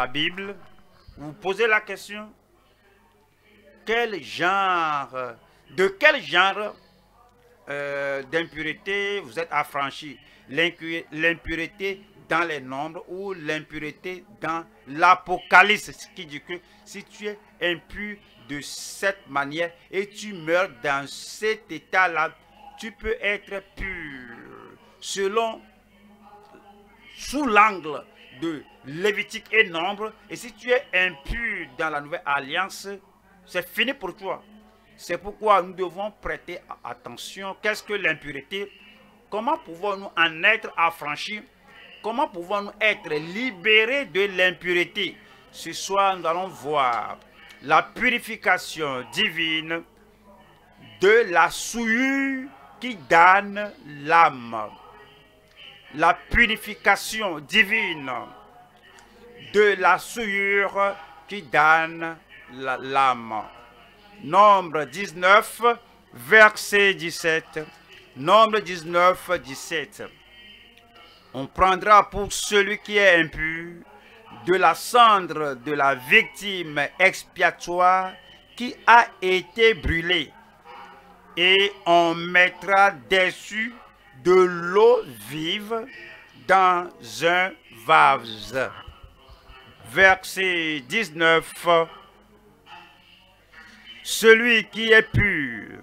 la Bible, vous posez la question, quel genre, de quel genre euh, d'impureté vous êtes affranchi? L'impureté dans les nombres ou l'impureté dans l'Apocalypse, ce qui dit que si tu es impur de cette manière et tu meurs dans cet état-là, tu peux être pur. Selon, sous l'angle de Lévitique et Nombre, et si tu es impur dans la nouvelle alliance, c'est fini pour toi. C'est pourquoi nous devons prêter attention. Qu'est-ce que l'impureté? Comment pouvons-nous en être affranchis? Comment pouvons-nous être libérés de l'impureté? Ce soir, nous allons voir la purification divine de la souillure qui donne l'âme. La purification divine de la souillure qui donne l'âme. Nombre 19, verset 17. Nombre 19, 17. On prendra pour celui qui est impur de la cendre de la victime expiatoire qui a été brûlée et on mettra dessus de l'eau vive dans un vase. Verset 19. Celui qui est pur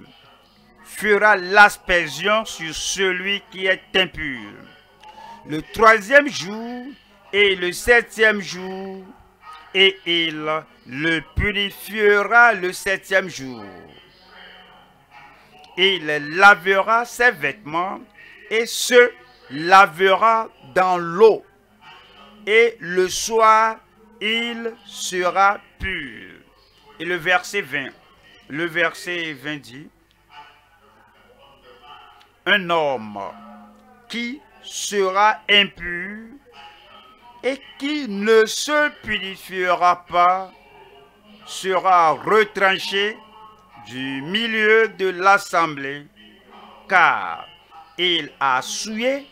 fera l'aspersion sur celui qui est impur. Le troisième jour et le septième jour, et il le purifiera le septième jour. Il lavera ses vêtements et se lavera dans l'eau. Et le soir, il sera pur. Et le verset 20. Le verset 20 dit, un homme qui sera impur et qui ne se purifiera pas sera retranché du milieu de l'assemblée, car il a souillé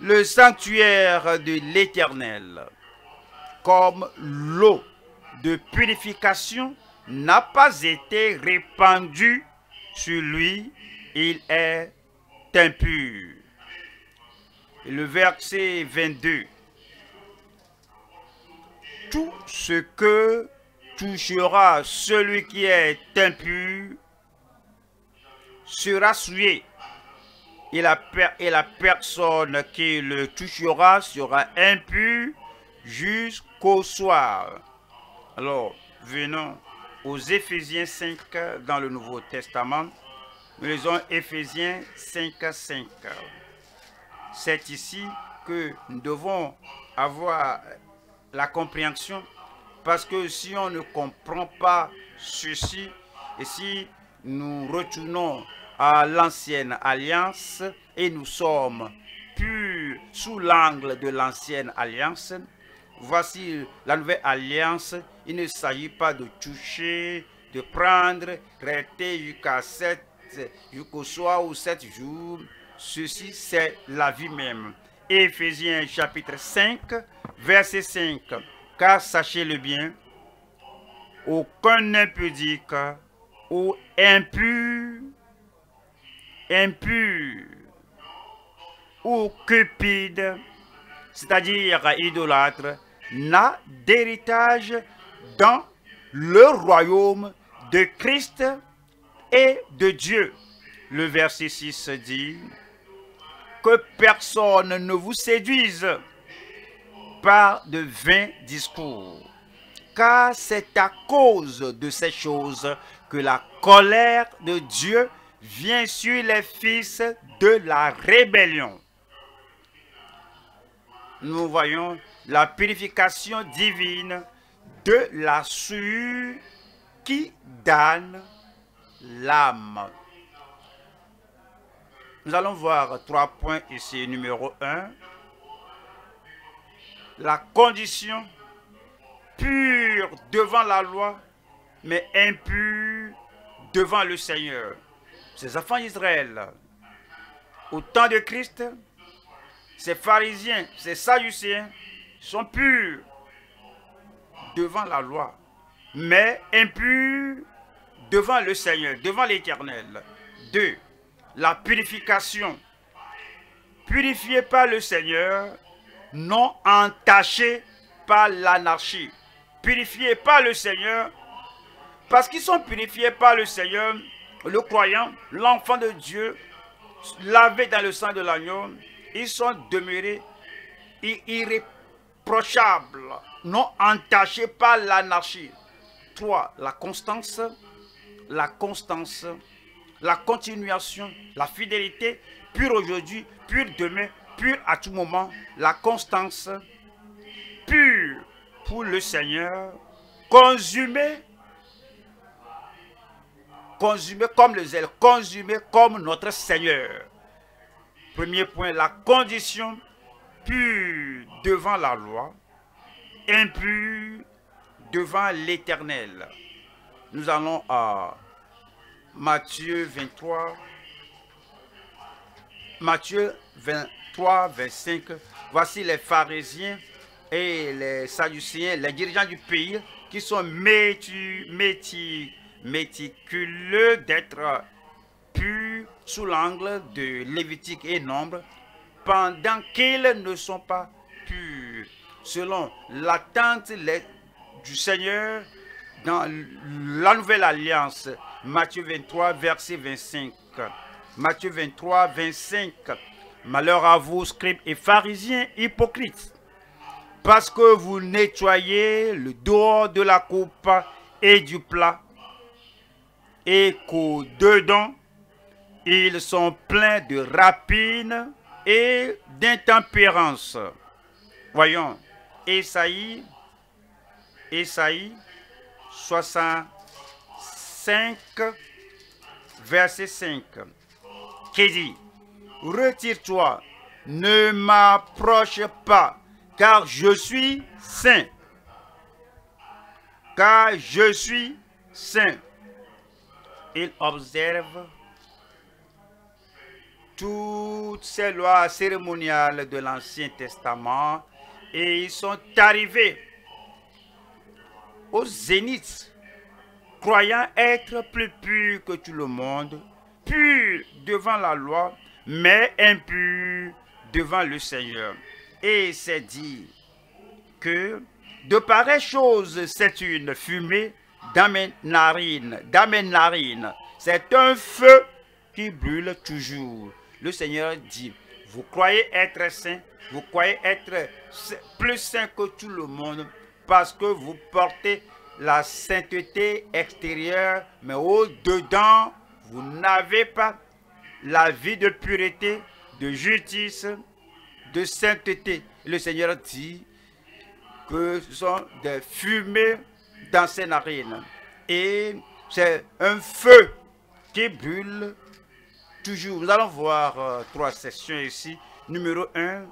le sanctuaire de l'Éternel. Comme l'eau de purification n'a pas été répandue sur lui, il est impur. le verset 22 tout ce que touchera celui qui est impur sera souillé. Et la, et la personne qui le touchera sera impure jusqu'au soir. Alors, venons aux Éphésiens 5 dans le Nouveau Testament. Nous lisons Éphésiens 5, 5. C'est ici que nous devons avoir la compréhension. Parce que si on ne comprend pas ceci, et si nous retournons à l'ancienne alliance et nous sommes plus sous l'angle de l'ancienne alliance, voici la nouvelle alliance. Il ne s'agit pas de toucher, de prendre, rester jusqu'à 7, jusqu'au soir ou sept jours. Ceci, c'est la vie même. Éphésiens chapitre 5, verset 5. Car sachez-le bien, aucun impudique ou impur, impur ou cupide, c'est-à-dire idolâtre, n'a d'héritage dans le royaume de Christ et de Dieu. Le verset 6 dit, que personne ne vous séduise par de vains discours. Car c'est à cause de ces choses que la colère de Dieu vient sur les fils de la rébellion. Nous voyons la purification divine de la sueur qui donne l'âme. Nous allons voir trois points ici. Numéro un, la condition pure devant la loi, mais impure devant le Seigneur. Ces enfants d'Israël, au temps de Christ, ces pharisiens, ces sadducéens sont purs. devant la loi, mais impurs devant le Seigneur, devant l'Éternel. 2. La purification. Purifié par le Seigneur, non entaché par l'anarchie. Purifié par le Seigneur, parce qu'ils sont purifiés par le Seigneur, le croyant, l'enfant de Dieu, lavé dans le sang de l'agneau, ils sont demeurés non entachés par l'anarchie. 3. La constance, la constance, la continuation, la fidélité, pure aujourd'hui, pure demain, pure à tout moment, la constance, pure pour le Seigneur, consumée, consumée comme le zèle, consumée comme notre Seigneur. Premier point, la condition pure devant la loi, impure devant l'éternel. Nous allons à Matthieu 23. Matthieu 23, 25. Voici les pharisiens et les sadducéens, les dirigeants du pays, qui sont méticuleux d'être purs sous l'angle de Lévitique et Nombre, pendant qu'ils ne sont pas selon l'attente du Seigneur dans la nouvelle alliance. Matthieu 23, verset 25. Matthieu 23, 25. Malheur à vous, scribes et pharisiens hypocrites, parce que vous nettoyez le dehors de la coupe et du plat, et qu'au-dedans, ils sont pleins de rapines et d'intempérance. Voyons, Esaïe, Esaïe 65, verset 5, qui dit, Retire-toi, ne m'approche pas, car je suis saint. Car je suis saint. Il observe toutes ces lois cérémoniales de l'Ancien Testament et ils sont arrivés au zénith, croyant être plus purs que tout le monde, purs devant la loi, mais impurs devant le Seigneur. Et c'est dit que de pareilles choses, c'est une fumée dans mes narines, dans mes narines. C'est un feu qui brûle toujours le Seigneur dit, vous croyez être saint, vous croyez être plus saint que tout le monde parce que vous portez la sainteté extérieure, mais au-dedans, vous n'avez pas la vie de pureté, de justice, de sainteté. Le Seigneur dit que ce sont des fumées dans ses narines. Et c'est un feu qui brûle nous allons voir euh, trois sessions ici. Numéro 1,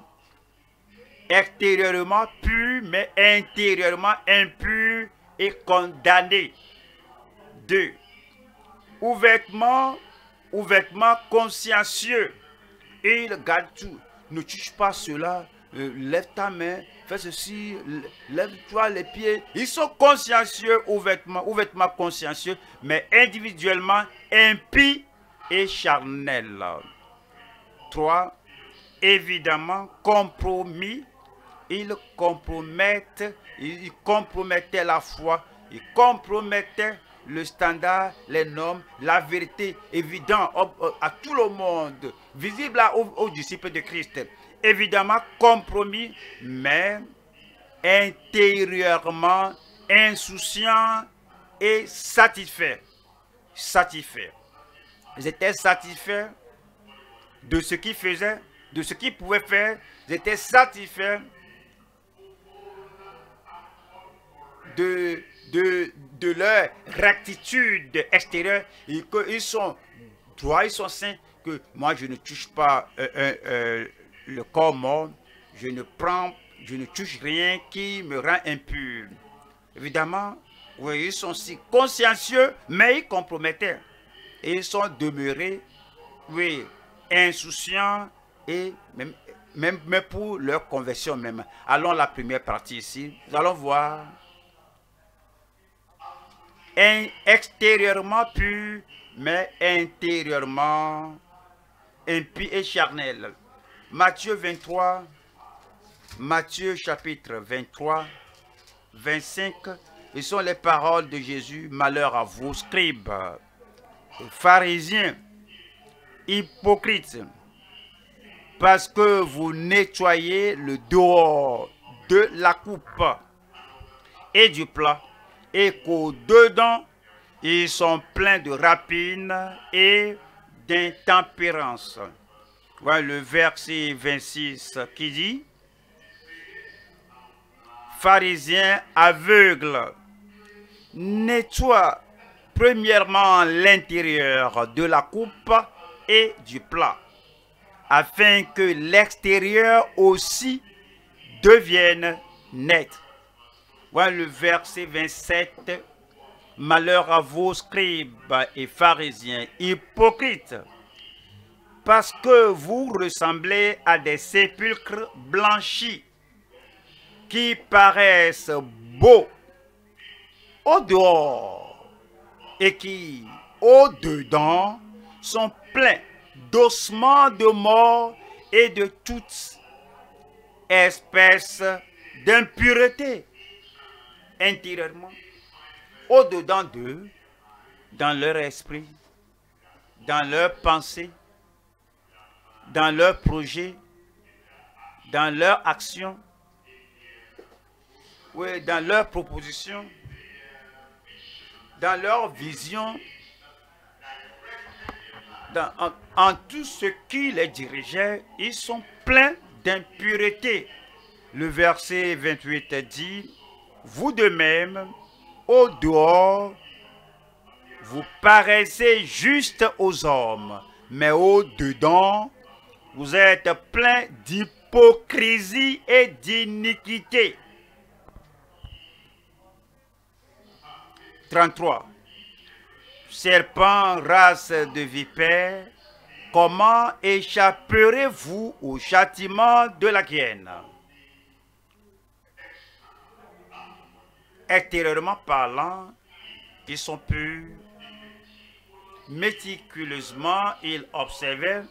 extérieurement pur, mais intérieurement impur et condamné. 2. Ouvertement, ouvertement consciencieux. Il garde tout. Ne touche pas cela. Euh, lève ta main, fais ceci, lève-toi les pieds. Ils sont consciencieux ouvertement, ouvertement consciencieux, mais individuellement impies et charnel. 3. Évidemment, compromis. Ils compromettent, ils compromettaient la foi, ils compromettaient le standard, les normes, la vérité évident à tout le monde, visible aux, disciples de Christ. Évidemment, compromis, mais intérieurement insouciant et satisfait. Satisfait. Ils étaient satisfaits de ce qu'ils faisaient, de ce qu'ils pouvaient faire. Ils étaient satisfaits de, de, de leur rectitude extérieure. Ils, ils sont droits, ils sont saints. Que moi, je ne touche pas euh, euh, euh, le corps mort. Je ne prends, je ne touche rien qui me rend impur. Évidemment, oui, ils sont si consciencieux, mais ils compromettaient ils sont demeurés, oui, insouciants et même, même, pour leur conversion même. Allons la première partie ici. Nous allons voir extérieurement pur, mais intérieurement impie et charnel. Matthieu 23, Matthieu chapitre 23, 25, ce sont les paroles de Jésus. Malheur à vous, scribes, pharisiens, hypocrites, parce que vous nettoyez le dehors de la coupe et du plat, et qu'au-dedans, ils sont pleins de rapines et d'intempérance. Voilà le verset 26 qui dit, pharisiens aveugles, nettoie premièrement l'intérieur de la coupe et du plat, afin que l'extérieur aussi devienne net. Voilà le verset 27. Malheur à vos scribes et pharisiens hypocrites, parce que vous ressemblez à des sépulcres blanchis qui paraissent beaux au dehors et qui, au dedans, sont pleins d'ossements de mort et de toutes espèces d'impureté intérieurement, au-dedans d'eux, dans leur esprit, dans leurs pensées, dans leurs projets, dans leurs actions, oui, dans leurs propositions, dans leur vision, en, en, tout ce qui les dirigeait, ils sont pleins d'impureté. Le verset 28 dit, vous de même, au dehors, vous paraissez juste aux hommes, mais au dedans, vous êtes plein d'hypocrisie et d'iniquité. 33. Serpent, race de vipère, comment échapperez-vous au châtiment de la guienne Extérieurement parlant, ils sont purs. Méticuleusement, ils observaient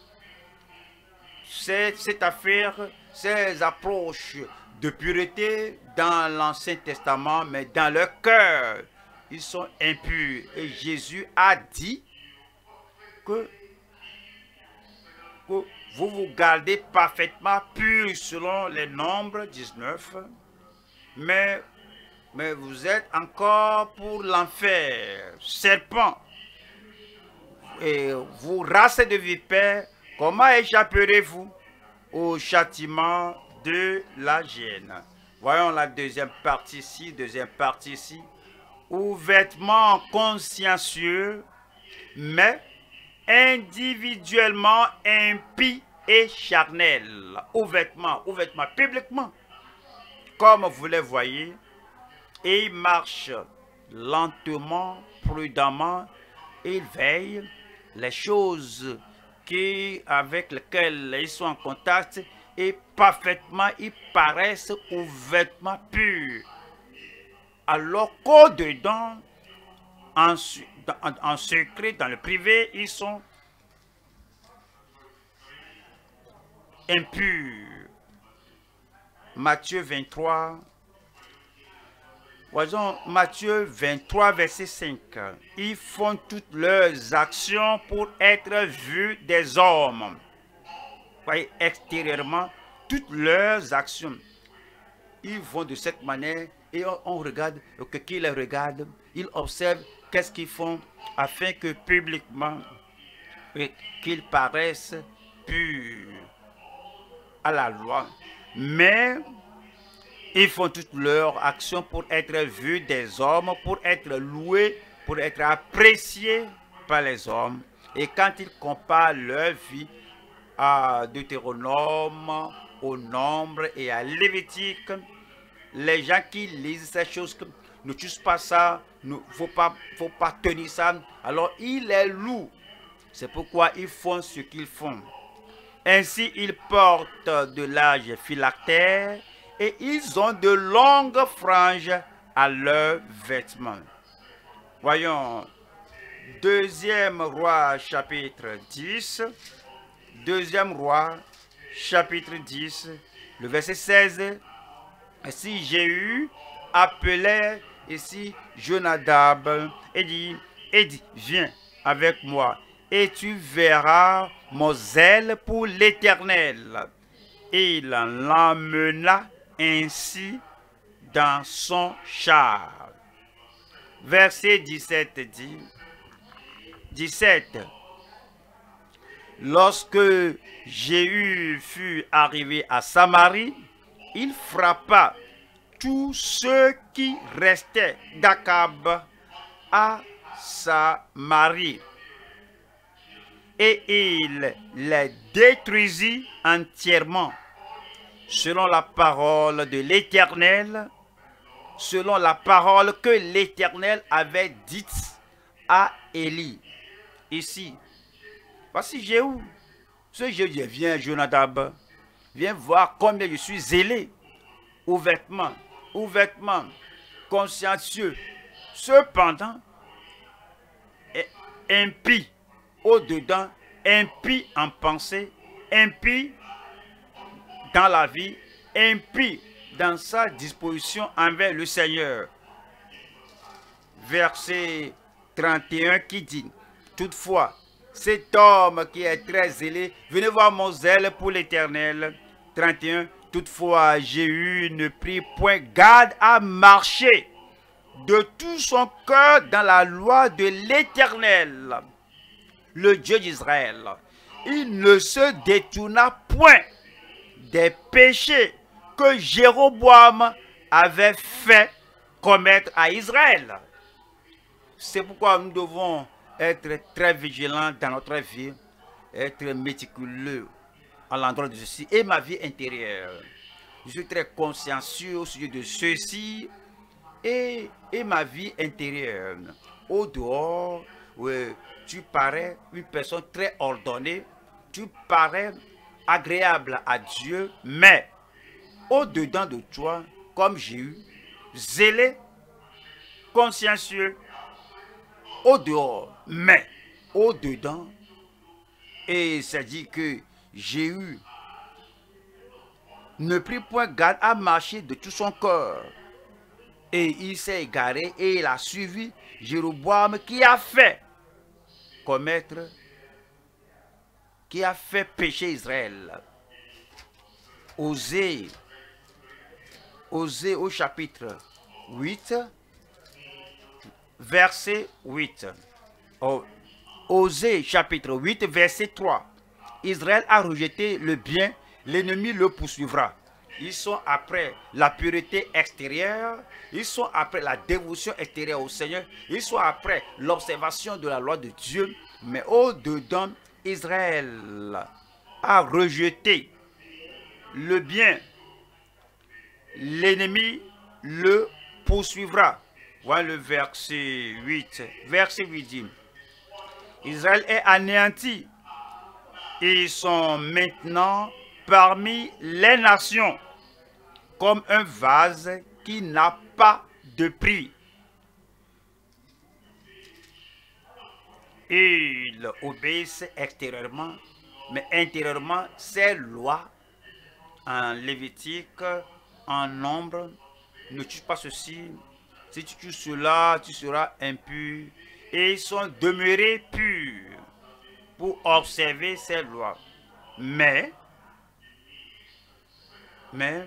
cette, affaire, ces approches de pureté dans l'Ancien Testament, mais dans leur cœur, ils sont impurs. Et Jésus a dit que, vous vous gardez parfaitement pur selon les nombres 19, mais, mais vous êtes encore pour l'enfer, serpent. Et vous, race de vipères, comment échapperez-vous au châtiment de la gêne? Voyons la deuxième partie ici, deuxième partie ici ou vêtements consciencieux, mais individuellement impies et charnels, ou vêtements, ou vêtements publiquement, comme vous les voyez, et ils marchent lentement, prudemment, et ils veillent les choses qui, avec lesquelles ils sont en contact, et parfaitement, ils paraissent aux vêtements purs. Alors qu'au-dedans, en, secret, dans le privé, ils sont impurs. Matthieu 23, voyons Matthieu 23, verset 5. Ils font toutes leurs actions pour être vus des hommes. Voyez, extérieurement, toutes leurs actions. Ils vont de cette manière et on, regarde, que qui les regarde, ils observent qu'est-ce qu'ils font afin que publiquement, qu'ils paraissent purs à la loi. Mais ils font toutes leurs actions pour être vus des hommes, pour être loués, pour être appréciés par les hommes. Et quand ils comparent leur vie à Deutéronome, au Nombre et à Lévitique, les gens qui lisent ces choses, ne touchent pas ça, il ne faut pas, tenir ça, alors ils les louent. C'est pourquoi ils font ce qu'ils font. Ainsi, ils portent de l'âge phylactère et ils ont de longues franges à leurs vêtements. Voyons, deuxième roi chapitre 10, deuxième roi chapitre 10, le verset 16. Si Jéhu appelait ici Jonadab et dit, et dit, viens avec moi et tu verras mon zèle pour l'éternel. Et il l'emmena ainsi dans son char. Verset 17 dit, 17. Lorsque Jéhu fut arrivé à Samarie, il frappa tous ceux qui restaient d'Akab à Samarie et il les détruisit entièrement selon la parole de l'Éternel, selon la parole que l'Éternel avait dite à Élie. Ici, voici Jéhu. Ce Jéhu viens Jonadab, viens voir combien je suis zélé, ouvertement, ouvertement, consciencieux. Cependant, impie au-dedans, impie en pensée, impie dans la vie, impie dans sa disposition envers le Seigneur. Verset 31 qui dit, Toutefois, cet homme qui est très zélé, venez voir mon zèle pour l'Éternel. 31, Toutefois, Jéhu ne prit point garde à marcher de tout son cœur dans la loi de l'Éternel le Dieu d'Israël. Il ne se détourna point des péchés que Jéroboam avait fait commettre à Israël. C'est pourquoi nous devons être très vigilants dans notre vie, être méticuleux à l'endroit de ceci et ma vie intérieure. Je suis très consciencieux au sujet de ceci et, et ma vie intérieure. Au dehors, tu parais une personne très ordonnée, tu parais agréable à Dieu, mais au-dedans de toi, comme j'ai zélé, consciencieux, au dehors, mais au-dedans, et ça dit que j'ai ne prit point garde à marcher de tout son corps. Et il s'est égaré et il a suivi Jéroboam qui a fait commettre, a fait pécher Israël. Osée, Osée au chapitre 8, verset 8. Oh, Osée chapitre 8, verset 3. Israël a rejeté le bien, l'ennemi le poursuivra. Ils sont après la pureté extérieure, ils sont après la dévotion extérieure au Seigneur, ils sont après l'observation de la loi de Dieu, mais au-dedans, Israël a rejeté le bien. L'ennemi le poursuivra. Voilà le verset 8. Verset 8 dit, Israël est anéanti. Ils sont maintenant parmi les nations comme un vase qui n'a pas de prix. Ils obéissent extérieurement, mais intérieurement, ces lois en Lévitique, en nombre, ne tue pas ceci. Si tu tues cela, tu seras impur. Et ils sont demeurés purs pour observer ces lois. Mais, mais,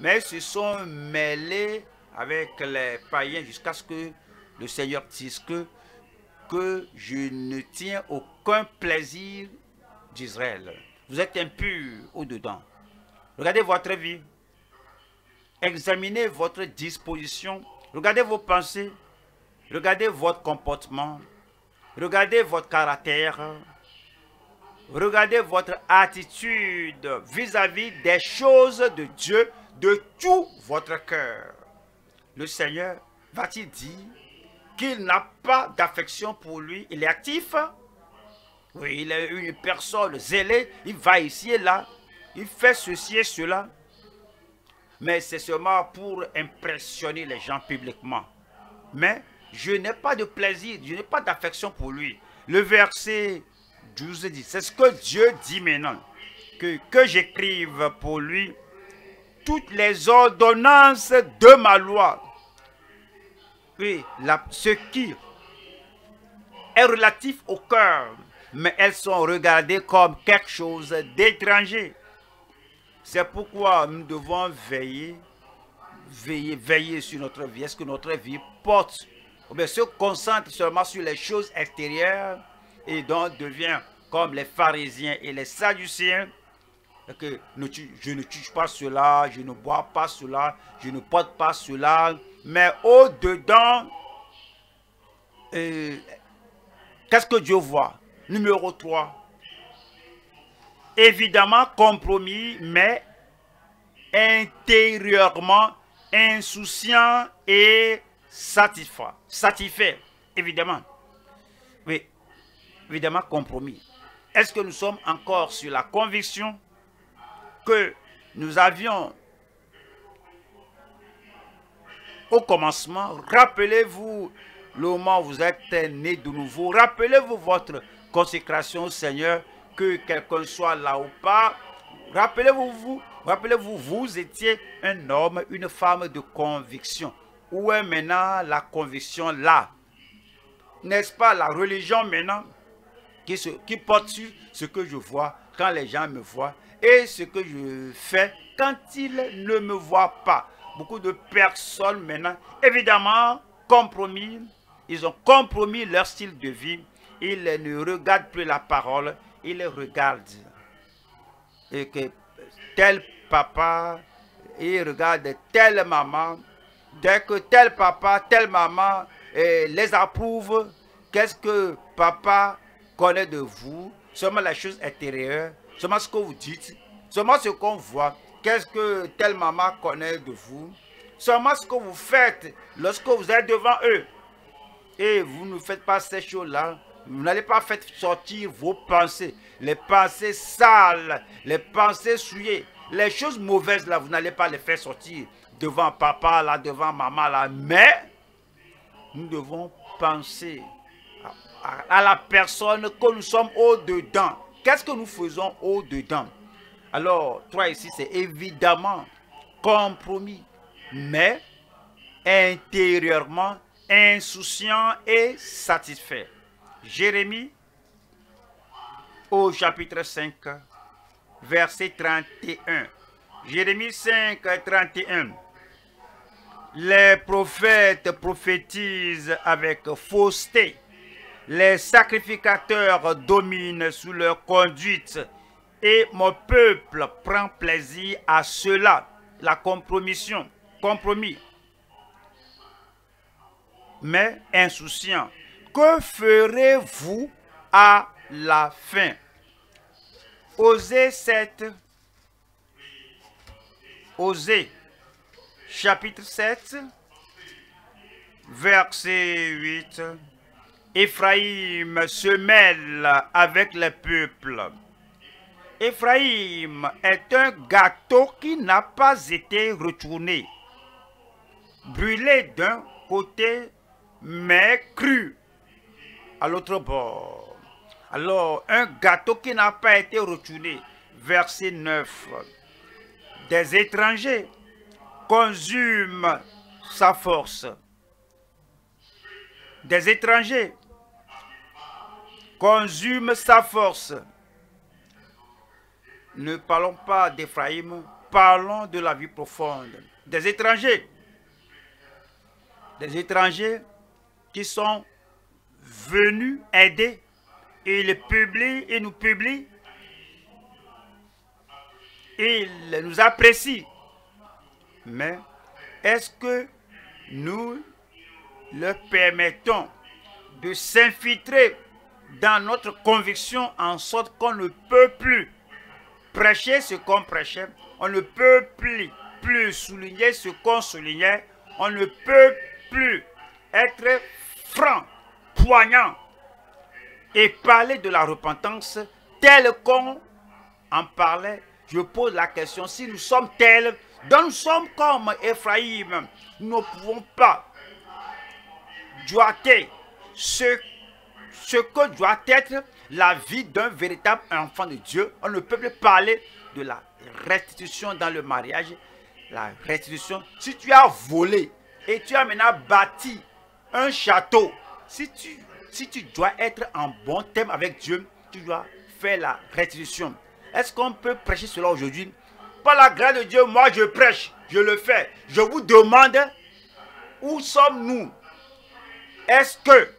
mais se sont mêlés avec les païens jusqu'à ce que le Seigneur dise que, que je ne tiens aucun plaisir d'Israël. Vous êtes impur au-dedans. Regardez votre vie. Examinez votre disposition. Regardez vos pensées. Regardez votre comportement. Regardez votre caractère. Regardez votre attitude vis-à-vis -vis des choses de Dieu de tout votre cœur. Le Seigneur va-t-il dire qu'il n'a pas d'affection pour lui Il est actif. Oui, il est une personne zélée. Il va ici et là. Il fait ceci et cela. Mais c'est seulement pour impressionner les gens publiquement. Mais je n'ai pas de plaisir, je n'ai pas d'affection pour lui. Le verset 12 dit, c'est ce que Dieu dit maintenant, que, que j'écrive pour lui toutes les ordonnances de ma loi. Ce qui est relatif au cœur, mais elles sont regardées comme quelque chose d'étranger. C'est pourquoi nous devons veiller, veiller, veiller sur notre vie. Est-ce que notre vie porte, ou bien se concentre seulement sur les choses extérieures et donc devient comme les pharisiens et les sadducéens, que je ne tue pas cela, je ne bois pas cela, je ne porte pas cela, mais au-dedans, euh, qu'est-ce que Dieu voit? Numéro 3. Évidemment compromis, mais intérieurement insouciant et satisfait. Satisfait, évidemment. Oui, évidemment compromis. Est-ce que nous sommes encore sur la conviction que nous avions au commencement Rappelez-vous le moment où vous êtes né de nouveau. Rappelez-vous votre consécration au Seigneur, que quelqu'un soit là ou pas. Rappelez-vous, vous, rappelez-vous, vous étiez un homme, une femme de conviction. Où est maintenant la conviction là? N'est-ce pas la religion maintenant qui, se, qui porte sur ce que je vois quand les gens me voient et ce que je fais quand ils ne me voient pas? Beaucoup de personnes maintenant, évidemment, compromis, ils ont compromis leur style de vie. Ils ne regardent plus la parole, ils regardent. Et que tel papa, il regarde telle maman. Dès que tel papa, telle maman eh, les approuve, qu'est-ce que papa connaît de vous? Seulement la chose intérieure, seulement ce que vous dites, seulement ce qu'on voit. Qu'est-ce que telle maman connaît de vous? Seulement ce que vous faites lorsque vous êtes devant eux. Et vous ne faites pas ces choses-là. Vous n'allez pas faire sortir vos pensées. Les pensées sales, les pensées souillées. Les choses mauvaises là, vous n'allez pas les faire sortir devant papa là, devant maman là. Mais nous devons penser à, la personne que nous sommes au-dedans. Qu'est-ce que nous faisons au-dedans? Alors, toi ici, c'est évidemment compromis, mais intérieurement insouciant et satisfait. Jérémie au chapitre 5, verset 31. Jérémie 5, 31. Les prophètes prophétisent avec fausseté. Les sacrificateurs dominent sous leur conduite et mon peuple prend plaisir à cela. La compromission, compromis mais insouciant. Que ferez-vous à la fin? Osez 7. Osez, chapitre 7, verset 8. Éphraïm se mêle avec les peuples. Éphraïm est un gâteau qui n'a pas été retourné. Brûlé d'un côté mais cru à l'autre bord. Alors, un gâteau qui n'a pas été retourné, verset 9. Des étrangers consument sa force. Des étrangers consument sa force. Ne parlons pas d'Éphraïm, parlons de la vie profonde. Des étrangers. Des étrangers qui sont venus aider. Ils publient, ils nous publient. Ils nous apprécient. Mais est-ce que nous leur permettons de s'infiltrer dans notre conviction en sorte qu'on ne peut plus prêcher ce qu'on prêchait, on ne peut plus, souligner ce qu'on soulignait, on ne peut plus être franc, poignant, et parler de la repentance telle qu'on en parlait, je pose la question, si nous sommes tels, donc nous sommes comme Ephraïm, nous ne pouvons pas doit être ce, ce que doit être la vie d'un véritable enfant de Dieu. On ne peut plus parler de la restitution dans le mariage. La restitution, si tu as volé et tu as maintenant bâti un château, si tu, si tu dois être en bon thème avec Dieu, tu dois faire la restitution. Est-ce qu'on peut prêcher cela aujourd'hui? Par la grâce de Dieu, moi je prêche, je le fais. Je vous demande, où sommes-nous? Est-ce que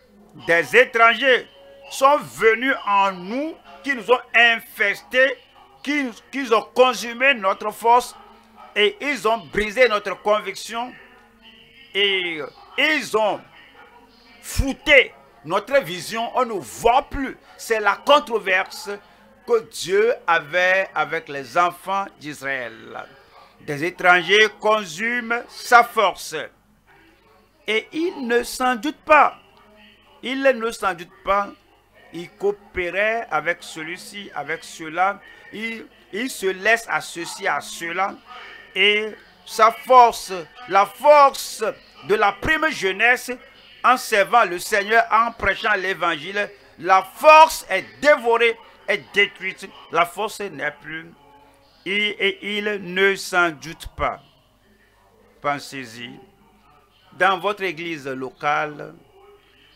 des étrangers sont venus en nous, qui nous ont infestés, qui, qui ont consumé notre force et ils ont brisé notre conviction et ils ont fouté notre vision, on ne voit plus. C'est la controverse que Dieu avait avec les enfants d'Israël. Des étrangers consument sa force. Et il ne s'en doute pas. Il ne s'en doute pas. Il coopérait avec celui-ci, avec cela. Il, se laisse ceci, à cela. Et sa force, la force de la prime jeunesse, en servant le Seigneur, en prêchant l'évangile, la force est dévorée, est détruite. La force n'est plus. Et, il ne s'en doute pas. Pensez-y. Dans votre église locale,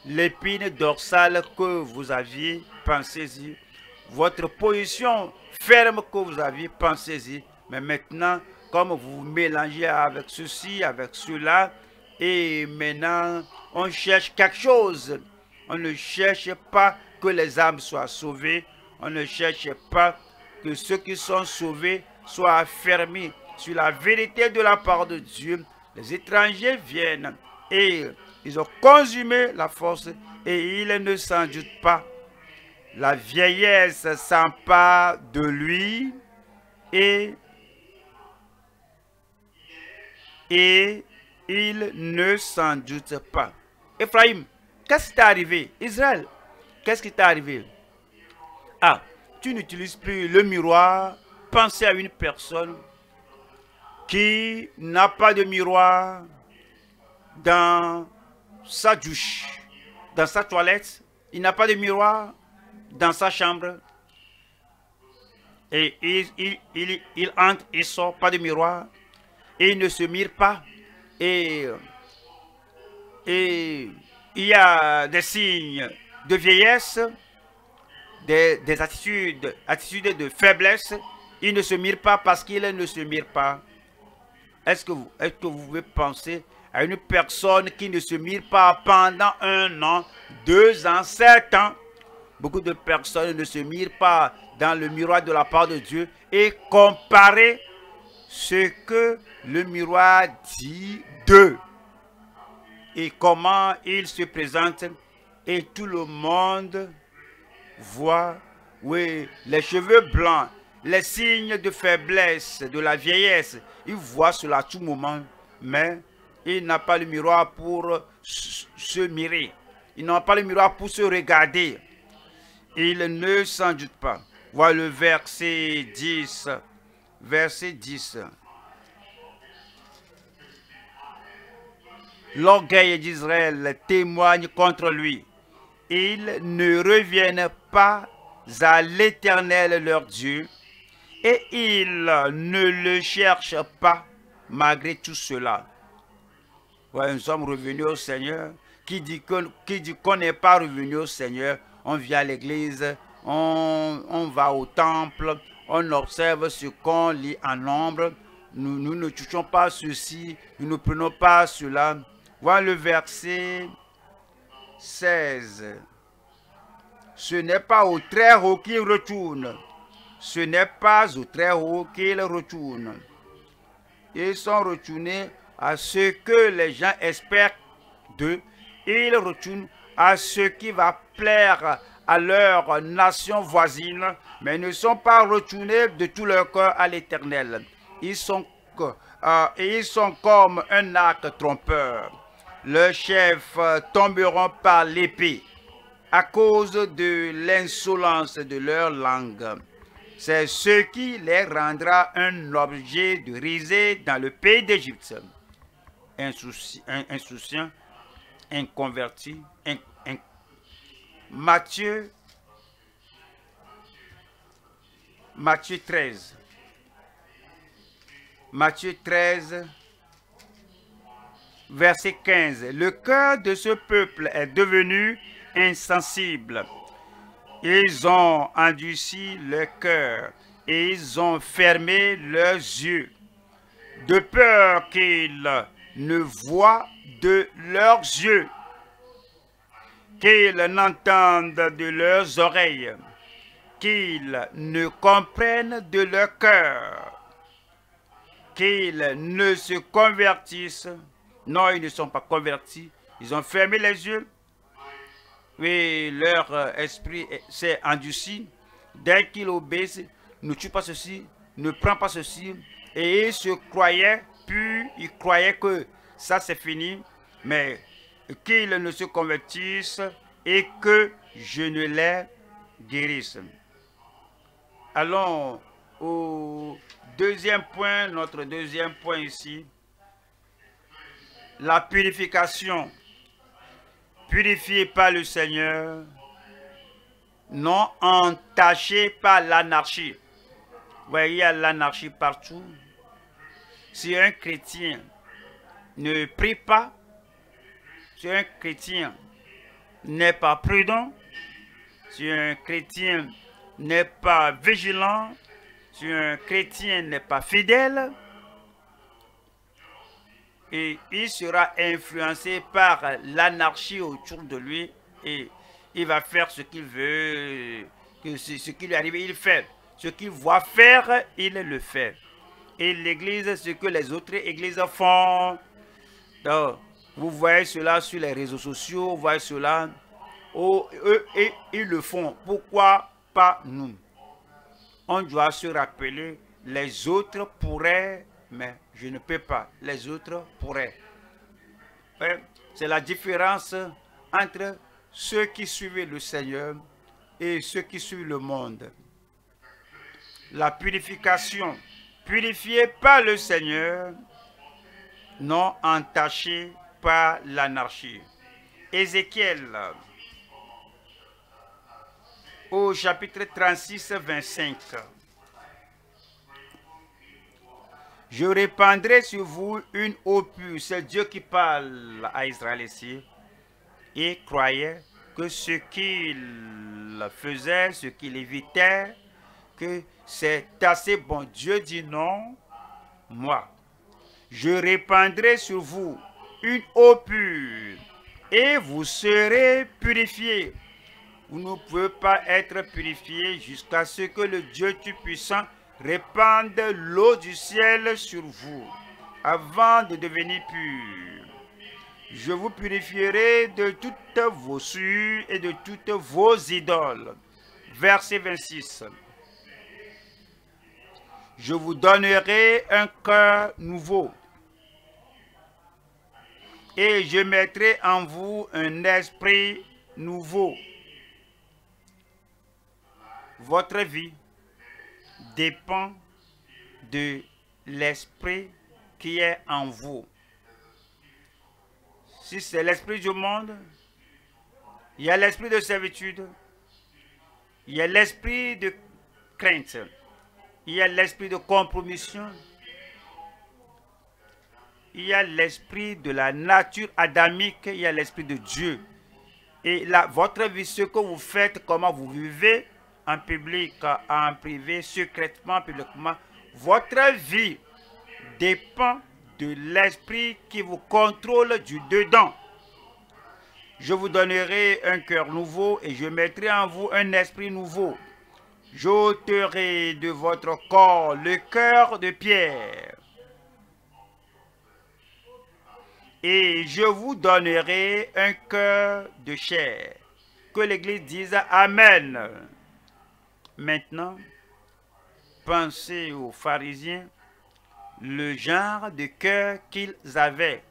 l'épine dorsale que vous aviez, pensez-y. Votre position ferme que vous aviez, pensez-y. Mais maintenant, comme vous mélangez avec ceci, avec cela, et maintenant, on cherche quelque chose. On ne cherche pas que les âmes soient sauvées. On ne cherche pas que ceux qui sont sauvés soient affermis sur la vérité de la part de Dieu. Les étrangers viennent et ils ont consumé la force et ils ne s'en doutent pas. La vieillesse s'empare de lui et, et il ne s'en doute pas. Ephraim, qu'est-ce qui t'est arrivé? Israël, qu'est-ce qui t'est arrivé? Ah, tu n'utilises plus le miroir. Pensez à une personne qui n'a pas de miroir dans sa douche, dans sa toilette. Il n'a pas de miroir dans sa chambre. Et il, entre, il sort, pas de miroir. Et il ne se mire pas. Et, et il y a des signes de vieillesse, des, attitudes, attitudes de faiblesse. Il ne se mire pas parce qu'il ne se mire pas. Est-ce que, est que vous pouvez penser à une personne qui ne se mire pas pendant un an, deux ans, sept ans. Beaucoup de personnes ne se mirent pas dans le miroir de la part de Dieu et comparer ce que le miroir dit d'eux et comment il se présente et tout le monde voit, oui, les cheveux blancs, les signes de faiblesse, de la vieillesse, il voit cela à tout moment, mais il n'a pas le miroir pour se mirer. Il n'a pas le miroir pour se regarder. Il ne s'en doute pas. Voilà le verset 10. Verset 10. L'orgueil d'Israël témoigne contre lui. Ils ne reviennent pas à l'Éternel leur Dieu et ils ne le cherchent pas malgré tout cela. Nous sommes revenus au Seigneur. Qui dit qu'on n'est pas revenu au Seigneur, on vient à l'église, on, on, va au temple, on observe ce qu'on lit en nombre. Nous, nous ne touchons pas ceci, nous ne prenons pas cela. Voilà le verset 16. Ce n'est pas au très haut qu'il retourne. Ce n'est pas au très haut qu'il retourne. Ils sont retournés à ce que les gens espèrent d'eux. Ils retournent à ce qui va plaire à leur nation voisine, mais ne sont pas retournés de tout leur cœur à l'Éternel. Ils sont, euh, ils sont comme un arc trompeur leurs chefs tomberont par l'épée à cause de l'insolence de leur langue. C'est ce qui les rendra un objet de risée dans le pays d'Égypte. Insouciant, inconvertis. Matthieu, Matthieu 13. Matthieu 13, verset 15. Le cœur de ce peuple est devenu insensible. Ils ont endurci le cœur et ils ont fermé leurs yeux, de peur qu'ils ne voient de leurs yeux, qu'ils n'entendent de leurs oreilles, qu'ils ne comprennent de leur cœur, qu'ils ne se convertissent. Non, ils ne sont pas convertis. Ils ont fermé les yeux. Oui, leur esprit s'est endurci. Dès qu'ils obéissent, ne tue pas ceci, ne prend pas ceci. Et ils se croyaient ils croyaient que ça c'est fini, mais qu'ils ne se convertissent et que je ne les guérisse. Allons au deuxième point, notre deuxième point ici. La purification. Purifié par le Seigneur, non entaché par l'anarchie. voyez, il l'anarchie partout. Si un chrétien ne prie pas, si un chrétien n'est pas prudent, si un chrétien n'est pas vigilant, si un chrétien n'est pas fidèle, et il sera influencé par l'anarchie autour de lui et il va faire ce qu'il veut, ce qui lui arrive, il fait. Ce qu'il voit faire, il le fait. Et l'Église, ce que les autres églises font, vous voyez cela sur les réseaux sociaux, vous voyez cela. Oh, eux, et ils le font. Pourquoi pas nous? On doit se rappeler, les autres pourraient, mais je ne peux pas. Les autres pourraient. C'est la différence entre ceux qui suivent le Seigneur et ceux qui suivent le monde. La purification, purifiée par le Seigneur, non entaché par l'anarchie. Ézéchiel, au chapitre 36, 25. Je répandrai sur vous une eau. C'est Dieu qui parle à Israël ici. Il croyait que ce qu'il faisait, ce qu'il évitait, c'est assez bon. Dieu dit non, moi, je répandrai sur vous une eau pure et vous serez purifiés. Vous ne pouvez pas être purifiés jusqu'à ce que le Dieu Tout-Puissant répande l'eau du ciel sur vous avant de devenir pur. Je vous purifierai de toutes vos sueurs et de toutes vos idoles. Verset 26. Je vous donnerai un cœur nouveau et je mettrai en vous un esprit nouveau. Votre vie dépend de l'esprit qui est en vous. Si c'est l'esprit du monde, il y a l'esprit de servitude, il y a l'esprit de crainte, il y a l'esprit de compromission, il y a l'esprit de la nature adamique, il y a l'esprit de Dieu. Et là, votre vie, ce que vous faites, comment vous vivez en public, en privé, secrètement, publiquement, votre vie dépend de l'esprit qui vous contrôle du dedans. Je vous donnerai un cœur nouveau et je mettrai en vous un esprit nouveau. J'ôterai de votre corps le cœur de pierre et je vous donnerai un cœur de chair. Que l'Église dise Amen. Maintenant, pensez aux pharisiens le genre de cœur qu'ils avaient.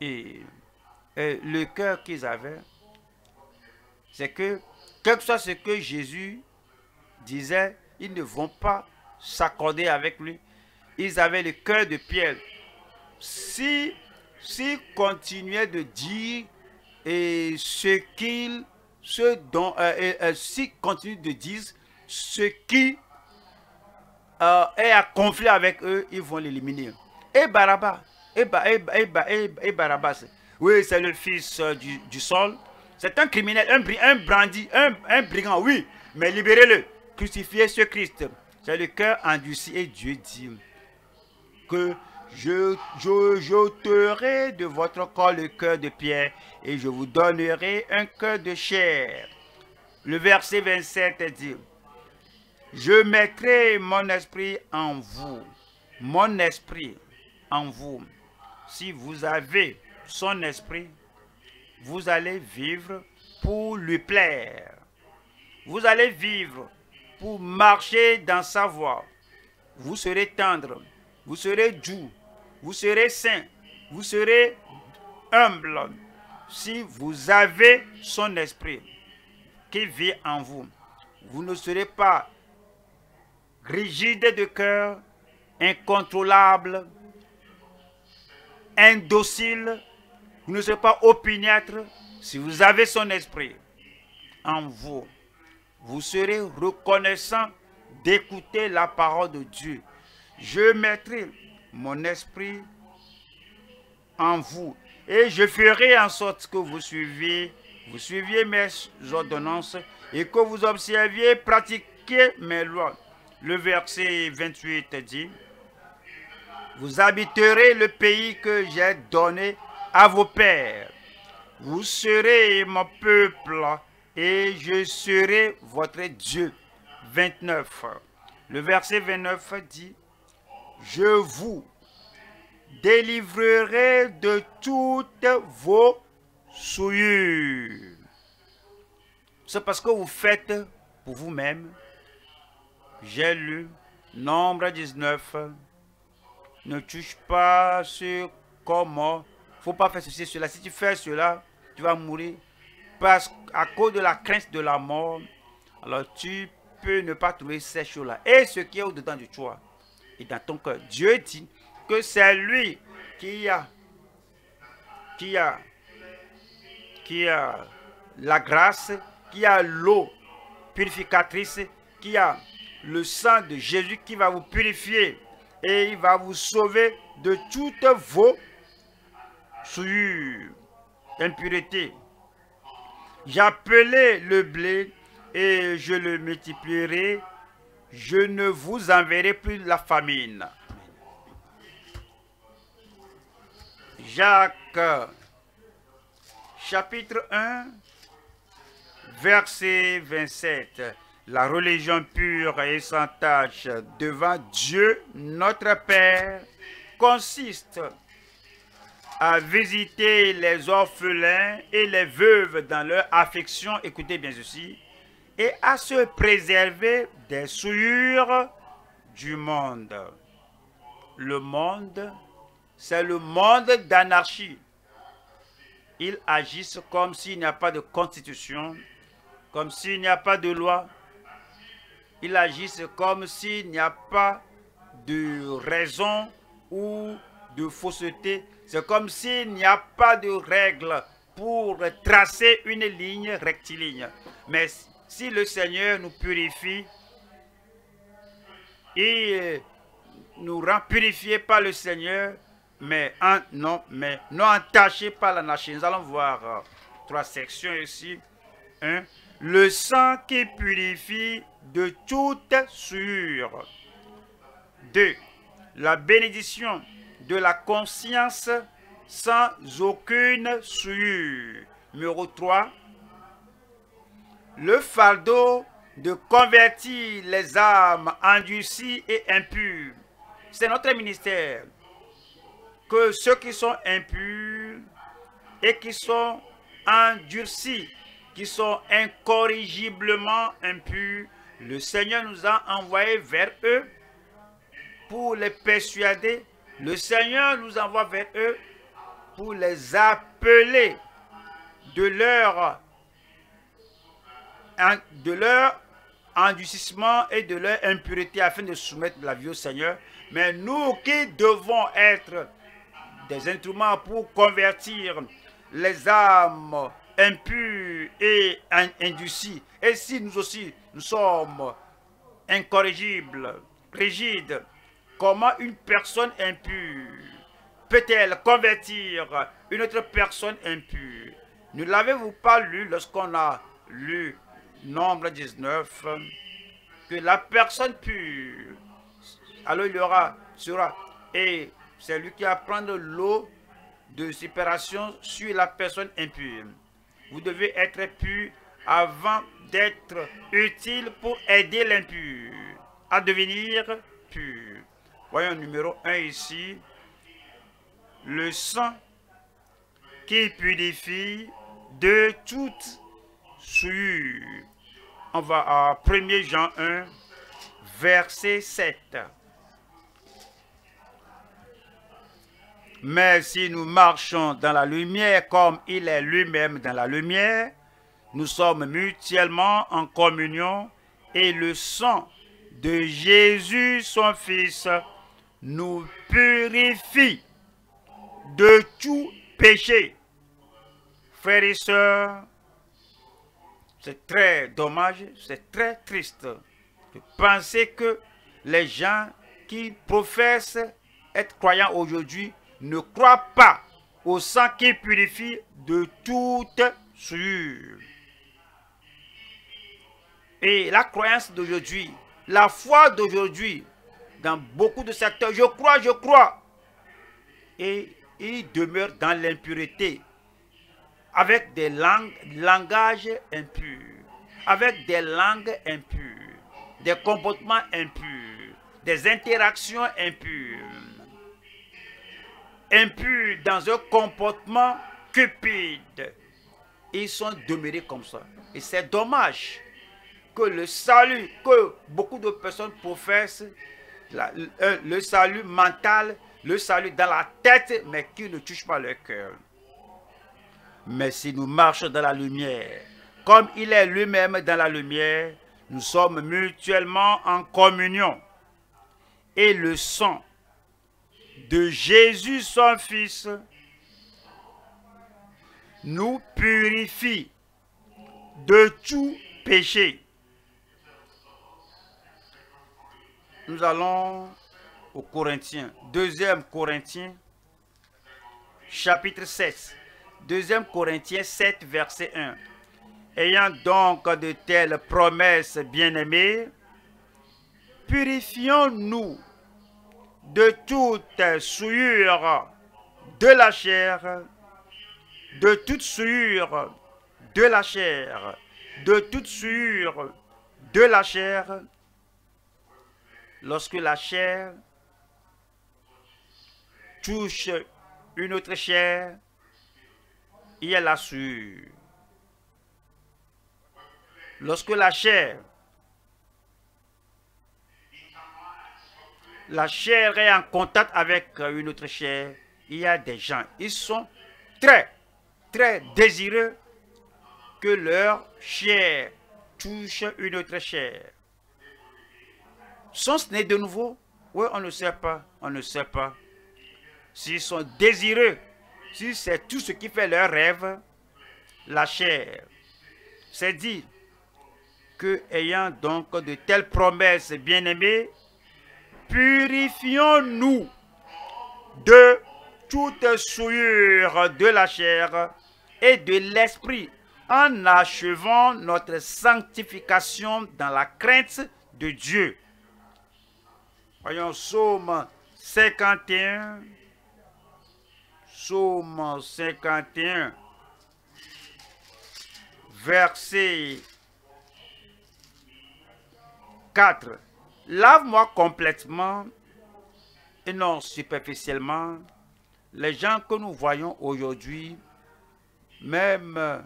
Et, le cœur qu'ils avaient, c'est que, quel que soit ce que Jésus disait, ils ne vont pas s'accorder avec lui. Ils avaient le cœur de pierre si s'ils continuaient de dire et ce qu'ils, ce dont, euh, euh, continuent de dire ce qui euh, est à conflit avec eux, ils vont l'éliminer. Et Barabbas, et, oui, c'est le fils du, sol. C'est un criminel, un, un un brigand, oui, mais libérez-le. Crucifiez ce Christ. C'est le cœur endurci et Dieu dit que je, j'ôterai de votre corps le cœur de pierre et je vous donnerai un cœur de chair. Le verset 27 dit, je mettrai mon esprit en vous, mon esprit en vous. Si vous avez son esprit, vous allez vivre pour lui plaire. Vous allez vivre pour marcher dans sa voie. Vous serez tendre, vous serez doux, vous serez saint, vous serez humble. Si vous avez son esprit qui vit en vous, vous ne serez pas rigide de cœur, incontrôlable, indocile, vous ne serez pas opiniâtre. Si vous avez son esprit en vous, vous serez reconnaissant d'écouter la parole de Dieu. Je mettrai mon esprit en vous et je ferai en sorte que vous suiviez, vous suiviez mes ordonnances et que vous observiez, pratiquiez mes lois. Le verset 28 dit, vous habiterez le pays que j'ai donné à vos pères. Vous serez mon peuple et je serai votre Dieu. 29. Le verset 29 dit, je vous délivrerai de toutes vos souillures. C'est parce que vous faites pour vous-même. J'ai lu Nombre 19. Ne touche pas ce comment. Faut pas faire ceci, cela. Si tu fais cela, tu vas mourir. Parce qu'à cause de la crainte de la mort, alors tu peux ne pas trouver ces choses-là. Et ce qui est au-dedans de toi et dans ton cœur. Dieu dit que c'est lui qui a, qui a, qui a la grâce, qui a l'eau purificatrice, qui a le sang de Jésus qui va vous purifier et il va vous sauver de toutes vos souillures, impuretés. J'appelais le blé et je le multiplierai. Je ne vous enverrai plus la famine. Jacques, chapitre 1, verset 27. La religion pure et sans tache devant Dieu, notre Père, consiste à visiter les orphelins et les veuves dans leur affection, écoutez bien ceci, et à se préserver des souillures du monde. Le monde, c'est le monde d'anarchie. Ils agissent comme s'il n'y a pas de constitution, comme s'il n'y a pas de loi. Ils agissent comme s'il n'y a pas de raison ou de fausseté c'est comme s'il n'y a pas de règle pour tracer une ligne rectiligne. Mais si le Seigneur nous purifie et nous rend purifiés par le Seigneur, mais non, mais non entachés par la nation. Nous allons voir trois sections ici. Un, le sang qui purifie de toute souillure. Deux, la bénédiction de la conscience sans aucune souillure. Numéro 3. Le fardeau de convertir les âmes endurcies et impures. C'est notre ministère. Que ceux qui sont impurs et qui sont endurcis, qui sont incorrigiblement impurs, le Seigneur nous a envoyés vers eux pour les persuader le Seigneur nous envoie vers eux pour les appeler de leur, de leur endurcissement et de leur impureté afin de soumettre la vie au Seigneur. Mais nous qui devons être des instruments pour convertir les âmes impures et indoucies. Et si nous aussi, nous sommes incorrigibles, rigides, comment une personne impure peut-elle convertir une autre personne impure? Ne l'avez-vous pas lu lorsqu'on a lu Nombre 19 que la personne pure, alors il y aura, sera, et c'est lui qui va prendre l'eau de séparation sur la personne impure. Vous devez être pur avant d'être utile pour aider l'impur à devenir pur. Voyons numéro 1 ici. Le sang qui purifie de toute souillure. On va à 1 Jean 1, verset 7. Mais si nous marchons dans la lumière comme il est lui-même dans la lumière, nous sommes mutuellement en communion et le sang de Jésus, son Fils, nous purifie de tout péché. Frères et sœurs, c'est très dommage, c'est très triste de penser que les gens qui professent être croyants aujourd'hui ne croient pas au sang qui purifie de toute souillure. Et la croyance d'aujourd'hui, la foi d'aujourd'hui, dans beaucoup de secteurs, je crois, je crois. Et ils demeurent dans l'impureté, avec des langues, langages impurs, avec des langues impures, des comportements impurs, des interactions impures impurs dans un comportement cupide. Ils sont demeurés comme ça. Et c'est dommage que le salut, que beaucoup de personnes professent, euh, le salut mental, le salut dans la tête, mais qui ne touche pas le cœur. Mais si nous marchons dans la lumière, comme il est lui-même dans la lumière, nous sommes mutuellement en communion. Et le sang de Jésus son Fils nous purifie de tout péché. Nous allons aux Corinthiens, deuxième Corinthiens, chapitre 7. Deuxième Corinthiens 7, verset 1. Ayant donc de telles promesses bien-aimées, purifions-nous de toute souillure de la chair, de toute souillure de la chair, de toute souillure de la chair, lorsque la chair touche une autre chair, il y a la souillure. Lorsque la chair la chair est en contact avec une autre chair, il y a des gens, ils sont très, très désireux que leur chair touche une autre chair. Sont-ce nés de nouveau? Oui, on ne sait pas, on ne sait pas. S'ils sont désireux, si c'est tout ce qui fait leur rêve, la chair. C'est dit que ayant donc de telles promesses bien-aimées, purifions-nous de toute souillure de la chair et de l'esprit en achevant notre sanctification dans la crainte de Dieu. Voyons Psaume 51. Psaume 51. Verset 4. Lave-moi complètement et non superficiellement. Les gens que nous voyons aujourd'hui, même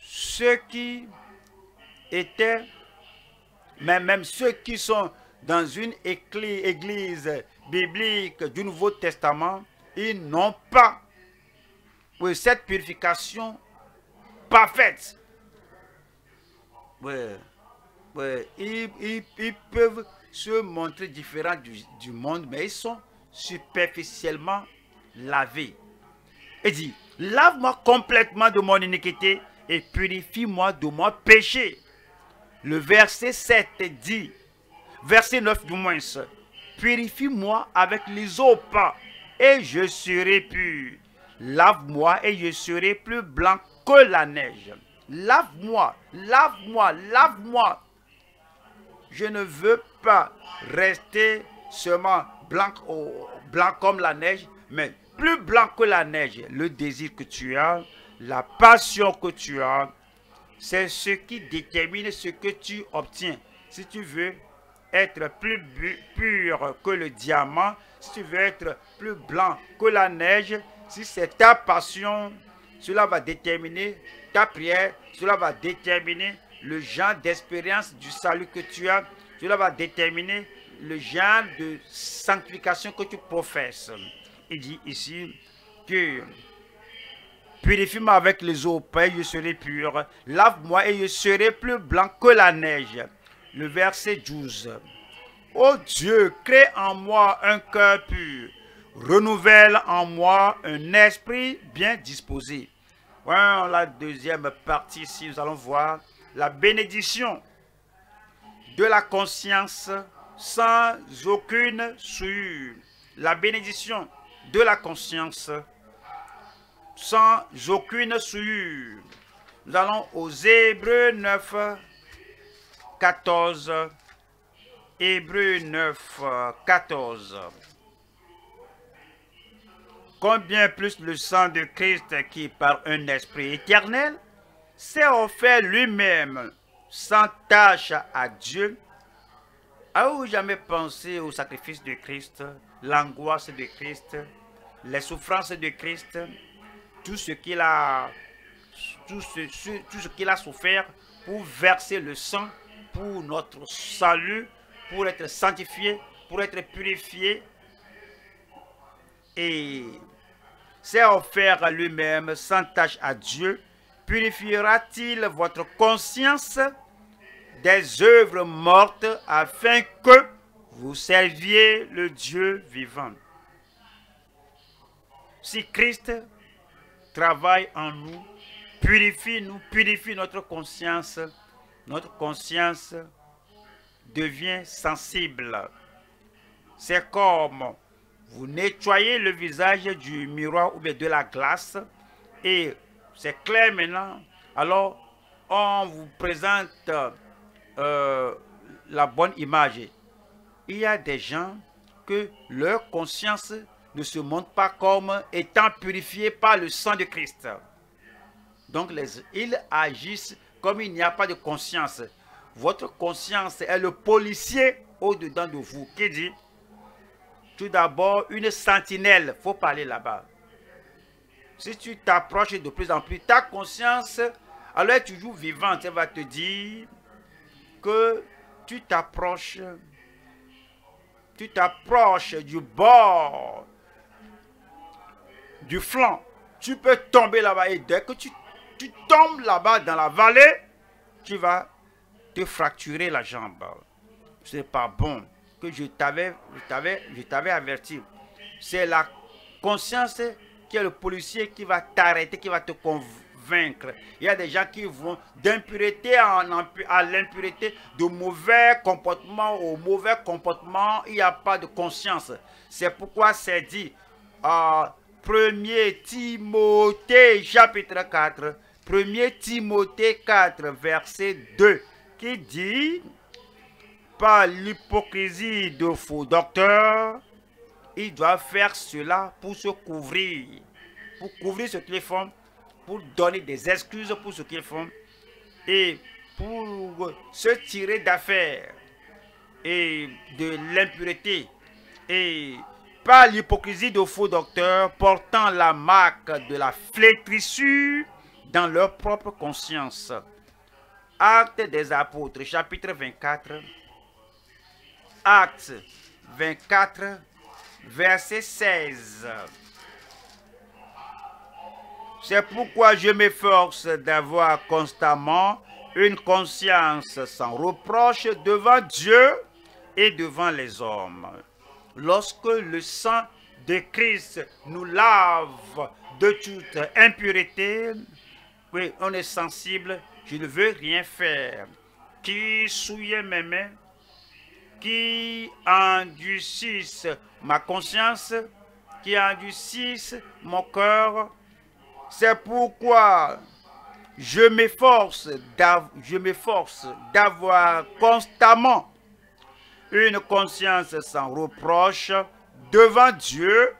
ceux qui étaient, mais même ceux qui sont dans une église biblique du Nouveau Testament, ils n'ont pas cette purification parfaite. Ils, peuvent se montrer différents du, monde, mais ils sont superficiellement lavé. Il dit, lave-moi complètement de mon iniquité et purifie-moi de mon péché. Le verset 7 dit, verset 9 du moins, purifie-moi avec les eaux et je serai pur. Lave-moi et je serai plus blanc que la neige. Lave-moi, lave-moi, lave-moi. Je ne veux pas rester seulement blanc, blanc comme la neige, mais plus blanc que la neige. Le désir que tu as, la passion que tu as, c'est ce qui détermine ce que tu obtiens. Si tu veux être plus pur que le diamant, si tu veux être plus blanc que la neige, si c'est ta passion, cela va déterminer ta prière, cela va déterminer le genre d'expérience du salut que tu as, cela va déterminer le genre de sanctification que tu professes. Il dit ici que purifie-moi avec les eaux, je serai pur. Lave-moi et je serai plus blanc que la neige. Le verset 12. Ô Dieu, crée en moi un cœur pur. Renouvelle en moi un esprit bien disposé. Voilà la deuxième partie ici, nous allons voir la bénédiction de la conscience sans aucune souillure. La bénédiction de la conscience sans aucune souillure. Nous allons aux Hébreux 9, 14. Hébreux 9, 14. Combien plus le sang de Christ qui, par un esprit éternel, s'est offert lui-même sans tâche à Dieu? Avez-vous jamais pensé au sacrifice de Christ, l'angoisse de Christ, les souffrances de Christ, tout ce qu'il a, tout ce, tout ce qu'il a souffert pour verser le sang? Pour notre salut, pour être sanctifié, pour être purifié. Et s'est offert à lui-même sans tâche à Dieu, purifiera-t-il votre conscience des œuvres mortes afin que vous serviez le Dieu vivant? Si Christ travaille en nous, purifie nous, purifie notre conscience, notre conscience devient sensible. C'est comme vous nettoyez le visage du miroir ou bien de la glace et c'est clair maintenant. Alors, on vous présente euh, la bonne image. Il y a des gens que leur conscience ne se montre pas comme étant purifiée par le sang de Christ. Donc, ils agissent comme il n'y a pas de conscience. Votre conscience est le policier au-dedans de vous qui dit tout d'abord une sentinelle. faut parler là-bas. Si tu t'approches de plus en plus, ta conscience, alors est toujours vivante. Elle va te dire que tu t'approches, tu t'approches du bord, du flanc. Tu peux tomber là-bas et dès que tu, tu tombes là-bas dans la vallée, tu vas te fracturer la jambe. Ce n'est pas bon que je t'avais, averti. C'est la conscience qui est le policier qui va t'arrêter, qui va te convaincre. Il y a des gens qui vont d'impureté à l'impureté, de mauvais comportement au mauvais comportement. Il n'y a pas de conscience. C'est pourquoi c'est dit à 1 Timothée chapitre 4, 1 Timothée 4 verset 2 qui dit par l'hypocrisie de faux docteurs, ils doivent faire cela pour se couvrir, pour couvrir ce qu'ils font, pour donner des excuses pour ce qu'ils font et pour se tirer d'affaires et de l'impureté. Et par l'hypocrisie de faux docteurs portant la marque de la flétrissure dans leur propre conscience. Acte des apôtres, chapitre 24, Acte 24, verset 16. C'est pourquoi je m'efforce d'avoir constamment une conscience sans reproche devant Dieu et devant les hommes. Lorsque le sang de Christ nous lave de toute impureté. On est sensible, je ne veux rien faire. Qui souille mes mains, qui endurcisse ma conscience, qui endurcisse mon cœur. C'est pourquoi je m'efforce d'avoir constamment une conscience sans reproche devant Dieu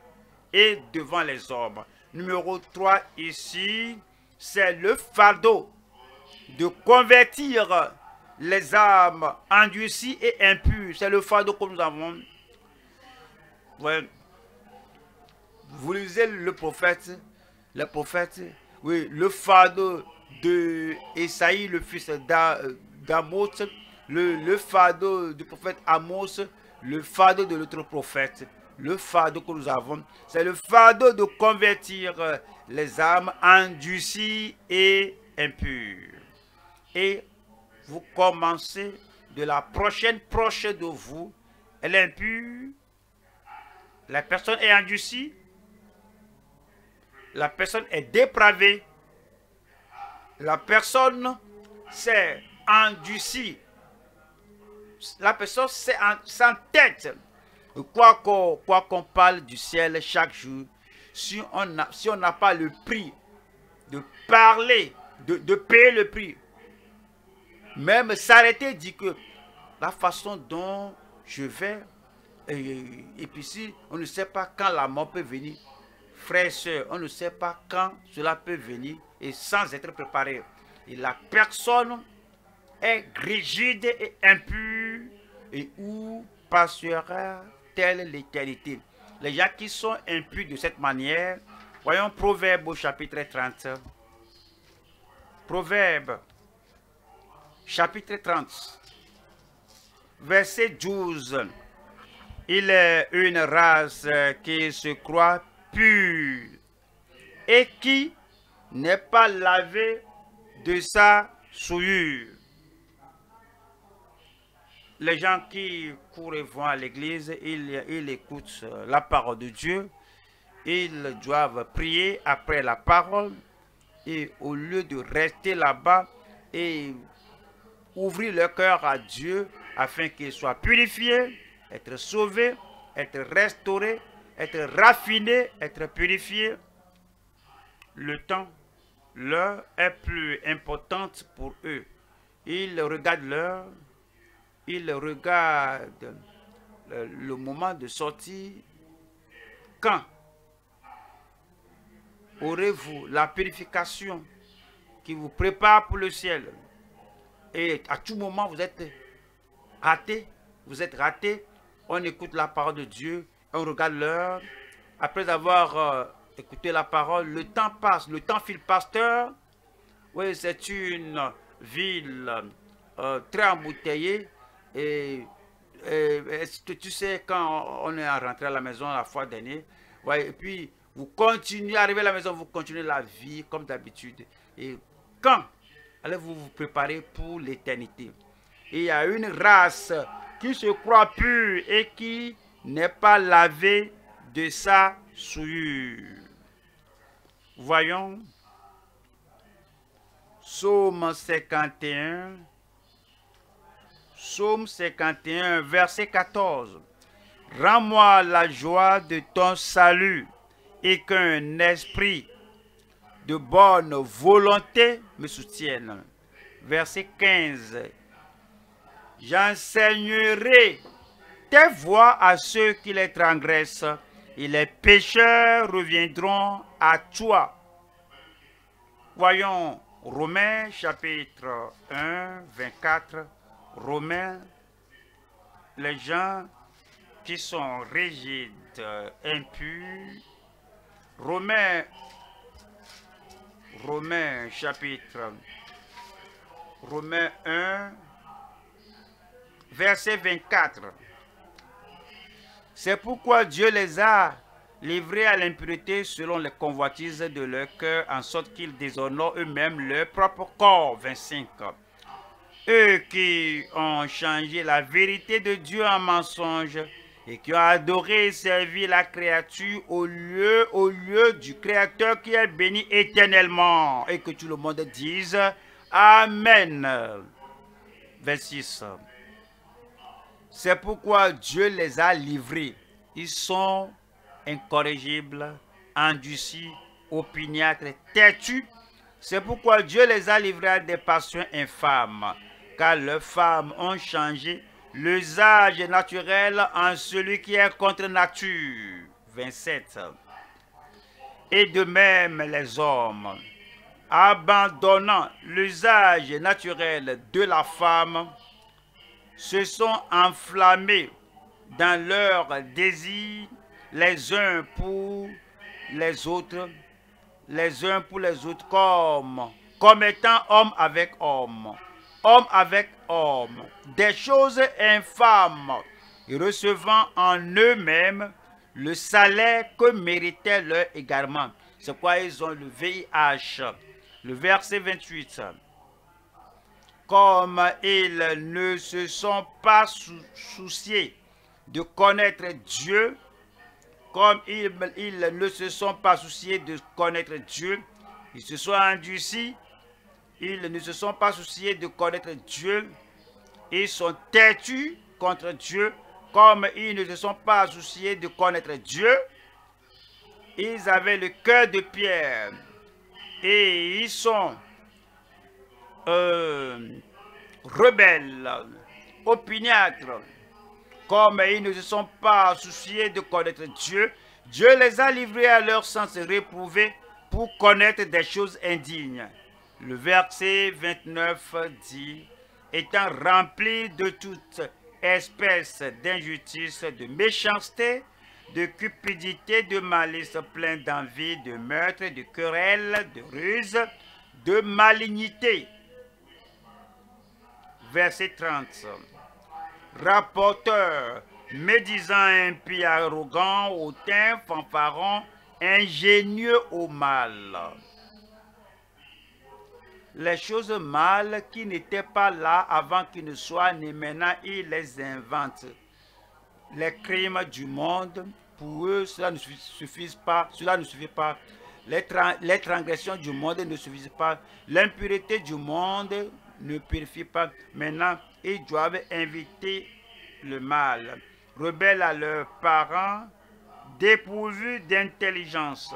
et devant les hommes. Numéro 3 ici, c'est le fardeau de convertir les âmes endurcies et impures. C'est le fardeau que nous avons. Vous lisez le prophète, le prophète, oui, le fardeau de Esaïe, le fils d'Amos, le, le fardeau du prophète Amos, le fardeau de l'autre prophète. Le fardeau que nous avons, c'est le fardeau de convertir les âmes endurcies et impures. Et vous commencez de la prochaine proche de vous, elle est impure, la personne est endurcie, la personne est dépravée, la personne s'est endurcie, la personne s'est sans tête. Quoi qu'on parle du ciel chaque jour, si on n'a pas le prix de parler, de, payer le prix, même s'arrêter, dit que la façon dont je vais, et, puis si on ne sait pas quand la mort peut venir, frère et soeur, on ne sait pas quand cela peut venir et sans être préparé. Et la personne est rigide et impure et où passera-t-elle l'éternité? Les gens qui sont impurs de cette manière, voyons Proverbe au chapitre 30. Proverbe chapitre 30, verset 12. Il est une race qui se croit pure et qui n'est pas lavée de sa souillure. Les gens qui courent et vont à l'église, ils, écoutent la parole de Dieu. Ils doivent prier après la parole et au lieu de rester là-bas et ouvrir leur cœur à Dieu afin qu'ils soient purifiés, être sauvés, être restaurés, être raffinés, être purifiés. Le temps, l'heure est plus importante pour eux. Ils regardent l'heure, ils regardent le, le moment de sortie. Quand aurez-vous la purification qui vous prépare pour le ciel? Et à tout moment vous êtes raté, vous êtes raté, on écoute la parole de Dieu, on regarde l'heure. Après avoir euh, écouté la parole, le temps passe, le temps file pasteur. Oui, c'est une ville euh, très embouteillée. Et, est-ce que tu sais quand on est rentré à la maison la fois dernière, et puis vous continuez, arriver à la maison, vous continuez la vie comme d'habitude. Et quand allez-vous vous préparer pour l'éternité? Il y a une race qui se croit pure et qui n'est pas lavée de sa souillure. Voyons. Psaume 51. Psaume 51, verset 14. Rends-moi la joie de ton salut et qu'un esprit de bonne volonté me soutiennent. Verset 15. J'enseignerai tes voix à ceux qui les transgressent, et les pécheurs reviendront à toi. Voyons Romains chapitre 1, 24. Romains, les gens qui sont rigides, impurs. Romains Romains chapitre Romains 1 verset 24. C'est pourquoi Dieu les a livrés à l'impureté selon les convoitises de leur cœur, en sorte qu'ils déshonorent eux-mêmes leur propre corps. 25. Eux qui ont changé la vérité de Dieu en mensonge et qui ont adoré et servi la créature au lieu, au lieu du Créateur qui est béni éternellement. Et que tout le monde dise Amen. 26. C'est pourquoi Dieu les a livrés. Ils sont incorrigibles, endurcis, opiniâtres, têtus. C'est pourquoi Dieu les a livrés à des passions infâmes, car leurs femmes ont changé l'usage naturel en celui qui est contre nature. 27. Et de même les hommes, abandonnant l'usage naturel de la femme, se sont enflammés dans leurs désirs les uns pour les autres, les uns pour les autres comme, comme étant homme avec homme homme avec homme, des choses infâmes, et recevant en eux-mêmes le salaire que méritaient leurs égarement. C'est quoi ils ont le VIH. Le verset 28. Comme ils ne se sont pas souciés de connaître Dieu, comme ils, ils, ne se sont pas souciés de connaître Dieu, ils se sont endurcis ils ne se sont pas souciés de connaître Dieu. Ils sont têtus contre Dieu comme ils ne se sont pas souciés de connaître Dieu. Ils avaient le cœur de pierre et ils sont euh, rebelles, opiniâtres, comme ils ne se sont pas souciés de connaître Dieu. Dieu les a livrés à leur sens réprouvé pour connaître des choses indignes. Le verset 29 dit, étant rempli de toute espèce d'injustice, de méchanceté, de cupidité, de malice, plein d'envie, de meurtre, de querelle, de ruse, de malignité. Verset 30. Rapporteur, médisant, impie, arrogant, hautain, fanfaron, ingénieux au mal les choses mal qui n'étaient pas là avant qu'ils ne soient nés, maintenant ils les inventent. Les crimes du monde, pour eux, cela ne suffit pas. Cela ne suffit pas. Les, les transgressions du monde ne suffisent pas. L'impureté du monde ne purifie pas. Maintenant, ils doivent inviter le mal. Rebelles à leurs parents, dépourvus d'intelligence,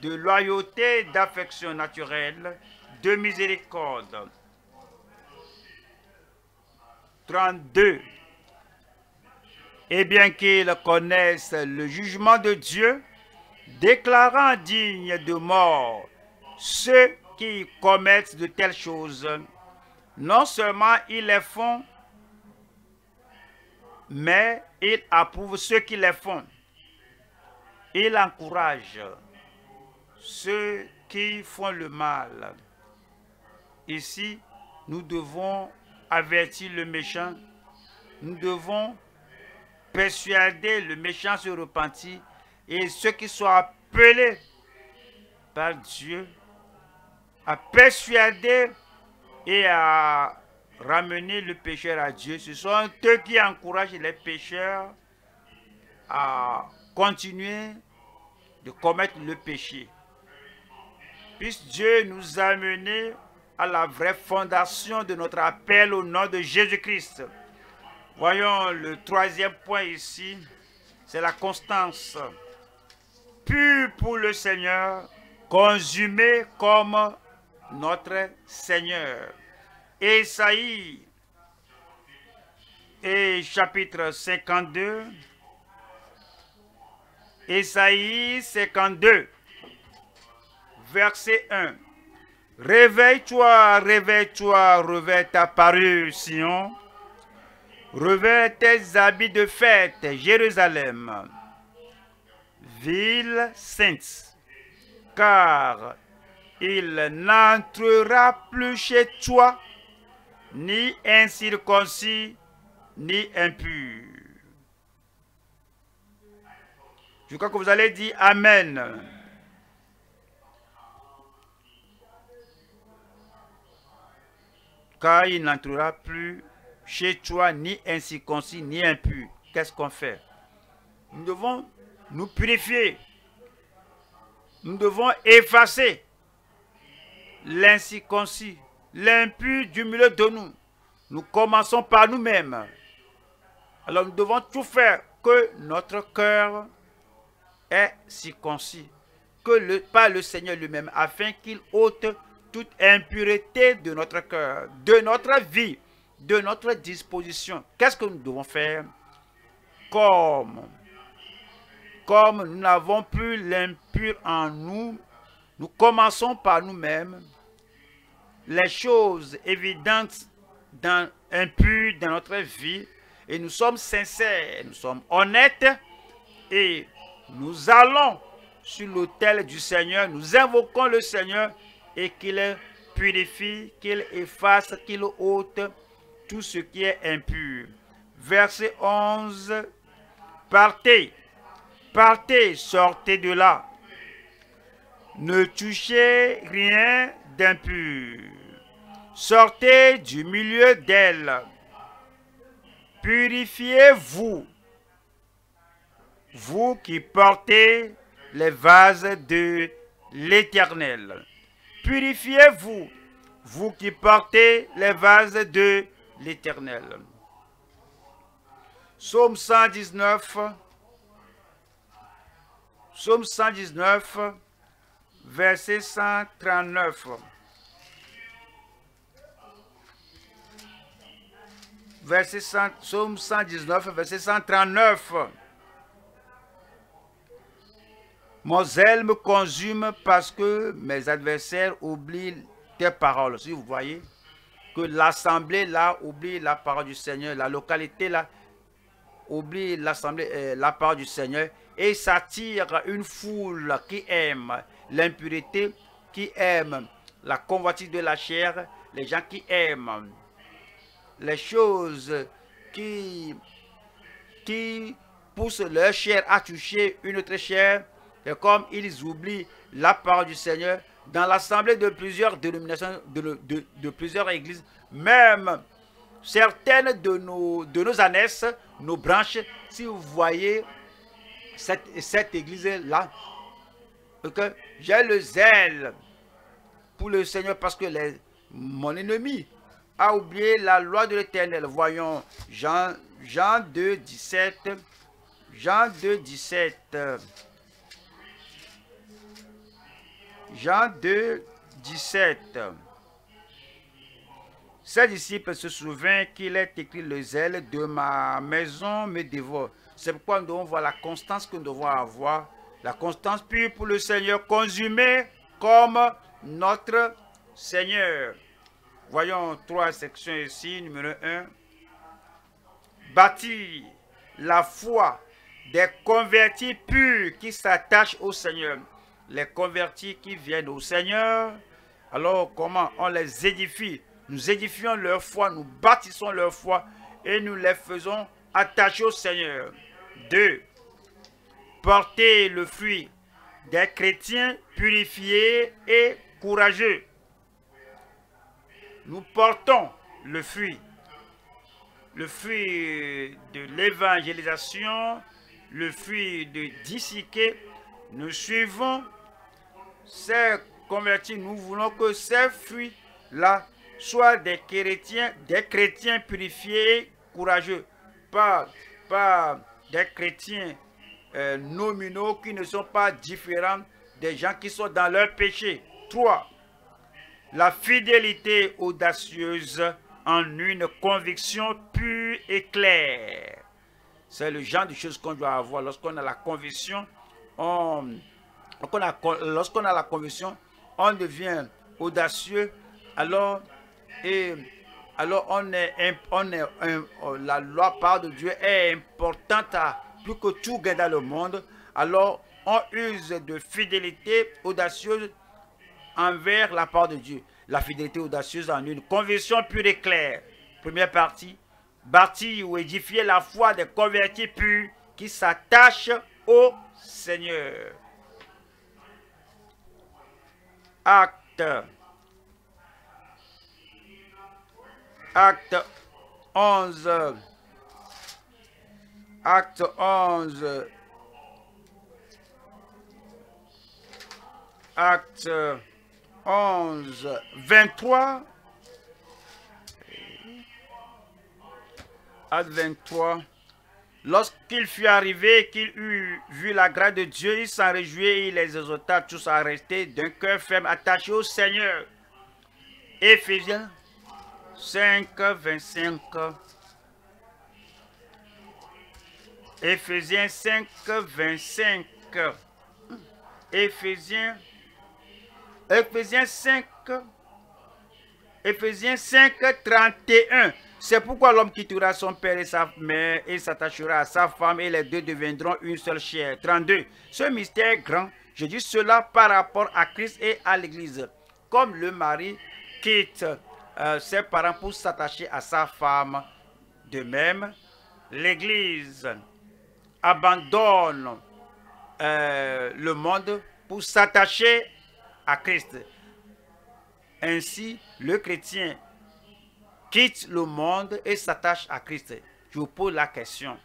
de loyauté, d'affection naturelle, de miséricorde. 32. Et bien qu'ils connaissent le jugement de Dieu, déclarant dignes de mort ceux qui commettent de telles choses, non seulement ils les font, mais ils approuvent ceux qui les font. Il encourage ceux qui font le mal. Ici, nous devons avertir le méchant. Nous devons persuader le méchant se repentir et ceux qui sont appelés par Dieu à persuader et à ramener le pécheur à Dieu. Ce sont eux qui encouragent les pécheurs à continuer de commettre le péché. Puisse Dieu nous amener à la vraie fondation de notre appel au nom de Jésus-Christ. Voyons le troisième point ici, c'est la constance. Pur pour le Seigneur, consumé comme notre Seigneur. Esaïe et chapitre 52. Esaïe 52, verset 1. Réveille-toi, réveille-toi, revêt ta parure, Sion. Revêt tes habits de fête, Jérusalem. Ville sainte, car il n'entrera plus chez toi, ni incirconcis, ni impur. Je crois que vous allez dire Amen. Car il n'entrera plus chez toi ni incirconcis ni impur. Qu'est-ce qu'on fait? Nous devons nous purifier. Nous devons effacer l'incirconcis, l'impur du milieu de nous. Nous commençons par nous-mêmes. Alors nous devons tout faire que notre cœur est circoncis, que le, par le Seigneur lui-même, afin qu'il ôte toute impureté de notre cœur, de notre vie, de notre disposition. Qu'est-ce que nous devons faire? Comme, comme nous n'avons plus l'impur en nous, nous commençons par nous-mêmes. Les choses évidentes dans, impures dans notre vie, et nous sommes sincères, nous sommes honnêtes, et nous allons sur l'autel du Seigneur, nous invoquons le Seigneur et qu'il purifie, qu'il efface, qu'il ôte tout ce qui est impur. Verset 11. Partez, partez, sortez de là. Ne touchez rien d'impur. Sortez du milieu d'elle. Purifiez-vous, vous qui portez les vases de l'Éternel. Purifiez-vous, vous qui portez les vases de l'Éternel. Psaume 119. Psaume 119, verset 139. Verset 100, Psaume 119, verset 139. Mon zèle me consume parce que mes adversaires oublient tes paroles. Si vous voyez que l'assemblée là oublie la parole du Seigneur, la localité là oublie l'assemblée, euh, la parole du Seigneur et s'attire une foule qui aime l'impureté, qui aime la convoitise de la chair, les gens qui aiment les choses qui, qui poussent leur chair à toucher une autre chair, et comme ils oublient la parole du Seigneur, dans l'assemblée de plusieurs dénominations, de, plusieurs églises, même certaines de nos, de nos nos branches, si vous voyez cette, cette église-là, j'ai le zèle pour le Seigneur parce que mon ennemi a oublié la loi de l'éternel. Voyons Jean, Jean 2, 17. Jean 2, 17. Jean 2, 17. Ses disciples se souviennent qu'il est écrit le zèle de ma maison me dévore. C'est pourquoi nous devons voir la constance que nous devons avoir. La constance pure pour le Seigneur, consumée comme notre Seigneur. Voyons trois sections ici. Numéro 1. Bâtir la foi des convertis purs qui s'attachent au Seigneur les convertis qui viennent au Seigneur, alors comment on les édifie? Nous édifions leur foi, nous bâtissons leur foi et nous les faisons attacher au Seigneur. Deux, porter le fruit des chrétiens purifiés et courageux. Nous portons le fruit, le fruit de l'évangélisation, le fruit de dissiquer. Nous suivons ces convertis, nous voulons que ces fruits-là soient des chrétiens, des chrétiens purifiés, courageux, pas, pas des chrétiens euh, nominaux qui ne sont pas différents des gens qui sont dans leur péché. 3. La fidélité audacieuse en une conviction pure et claire. C'est le genre de choses qu'on doit avoir lorsqu'on a la conviction. On, lorsqu'on a, la conviction, on devient audacieux, alors, et, alors on est, on est la loi par de Dieu est importante plus que tout gain dans le monde. Alors, on use de fidélité audacieuse envers la part de Dieu. La fidélité audacieuse en une conviction pure et claire. Première partie, bâtir ou édifier la foi des convertis purs qui s'attachent au Seigneur. Acte. Acte 11. Acte 11. Acte 11, 23. Acte 23. Lorsqu'il fut arrivé, qu'il eut vu la grâce de Dieu, il s'en réjouit et il les exhorta tous à rester d'un cœur ferme attaché au Seigneur. Éphésiens 5, 25. Éphésiens 5, 25. Éphésiens, Éphésiens 5, Éphésiens 5, 31. C'est pourquoi l'homme quittera son père et sa mère et s'attachera à sa femme et les deux deviendront une seule chair. 32. Ce mystère grand. Je dis cela par rapport à Christ et à l'Église. Comme le mari quitte euh, ses parents pour s'attacher à sa femme, de même, l'Église abandonne euh, le monde pour s'attacher à Christ. Ainsi, le chrétien quitte le monde et s'attache à Christ. Je vous pose la question.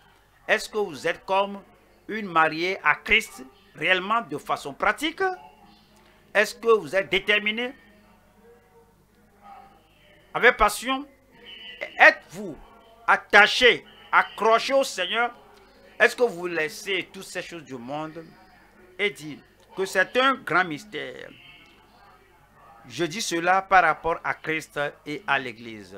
Est-ce que vous êtes comme une mariée à Christ réellement de façon pratique? Est-ce que vous êtes déterminé? Avec passion Êtes-vous attaché, accroché au Seigneur? Est-ce que vous laissez toutes ces choses du monde et dites que c'est un grand mystère? Je dis cela par rapport à Christ et à l'Église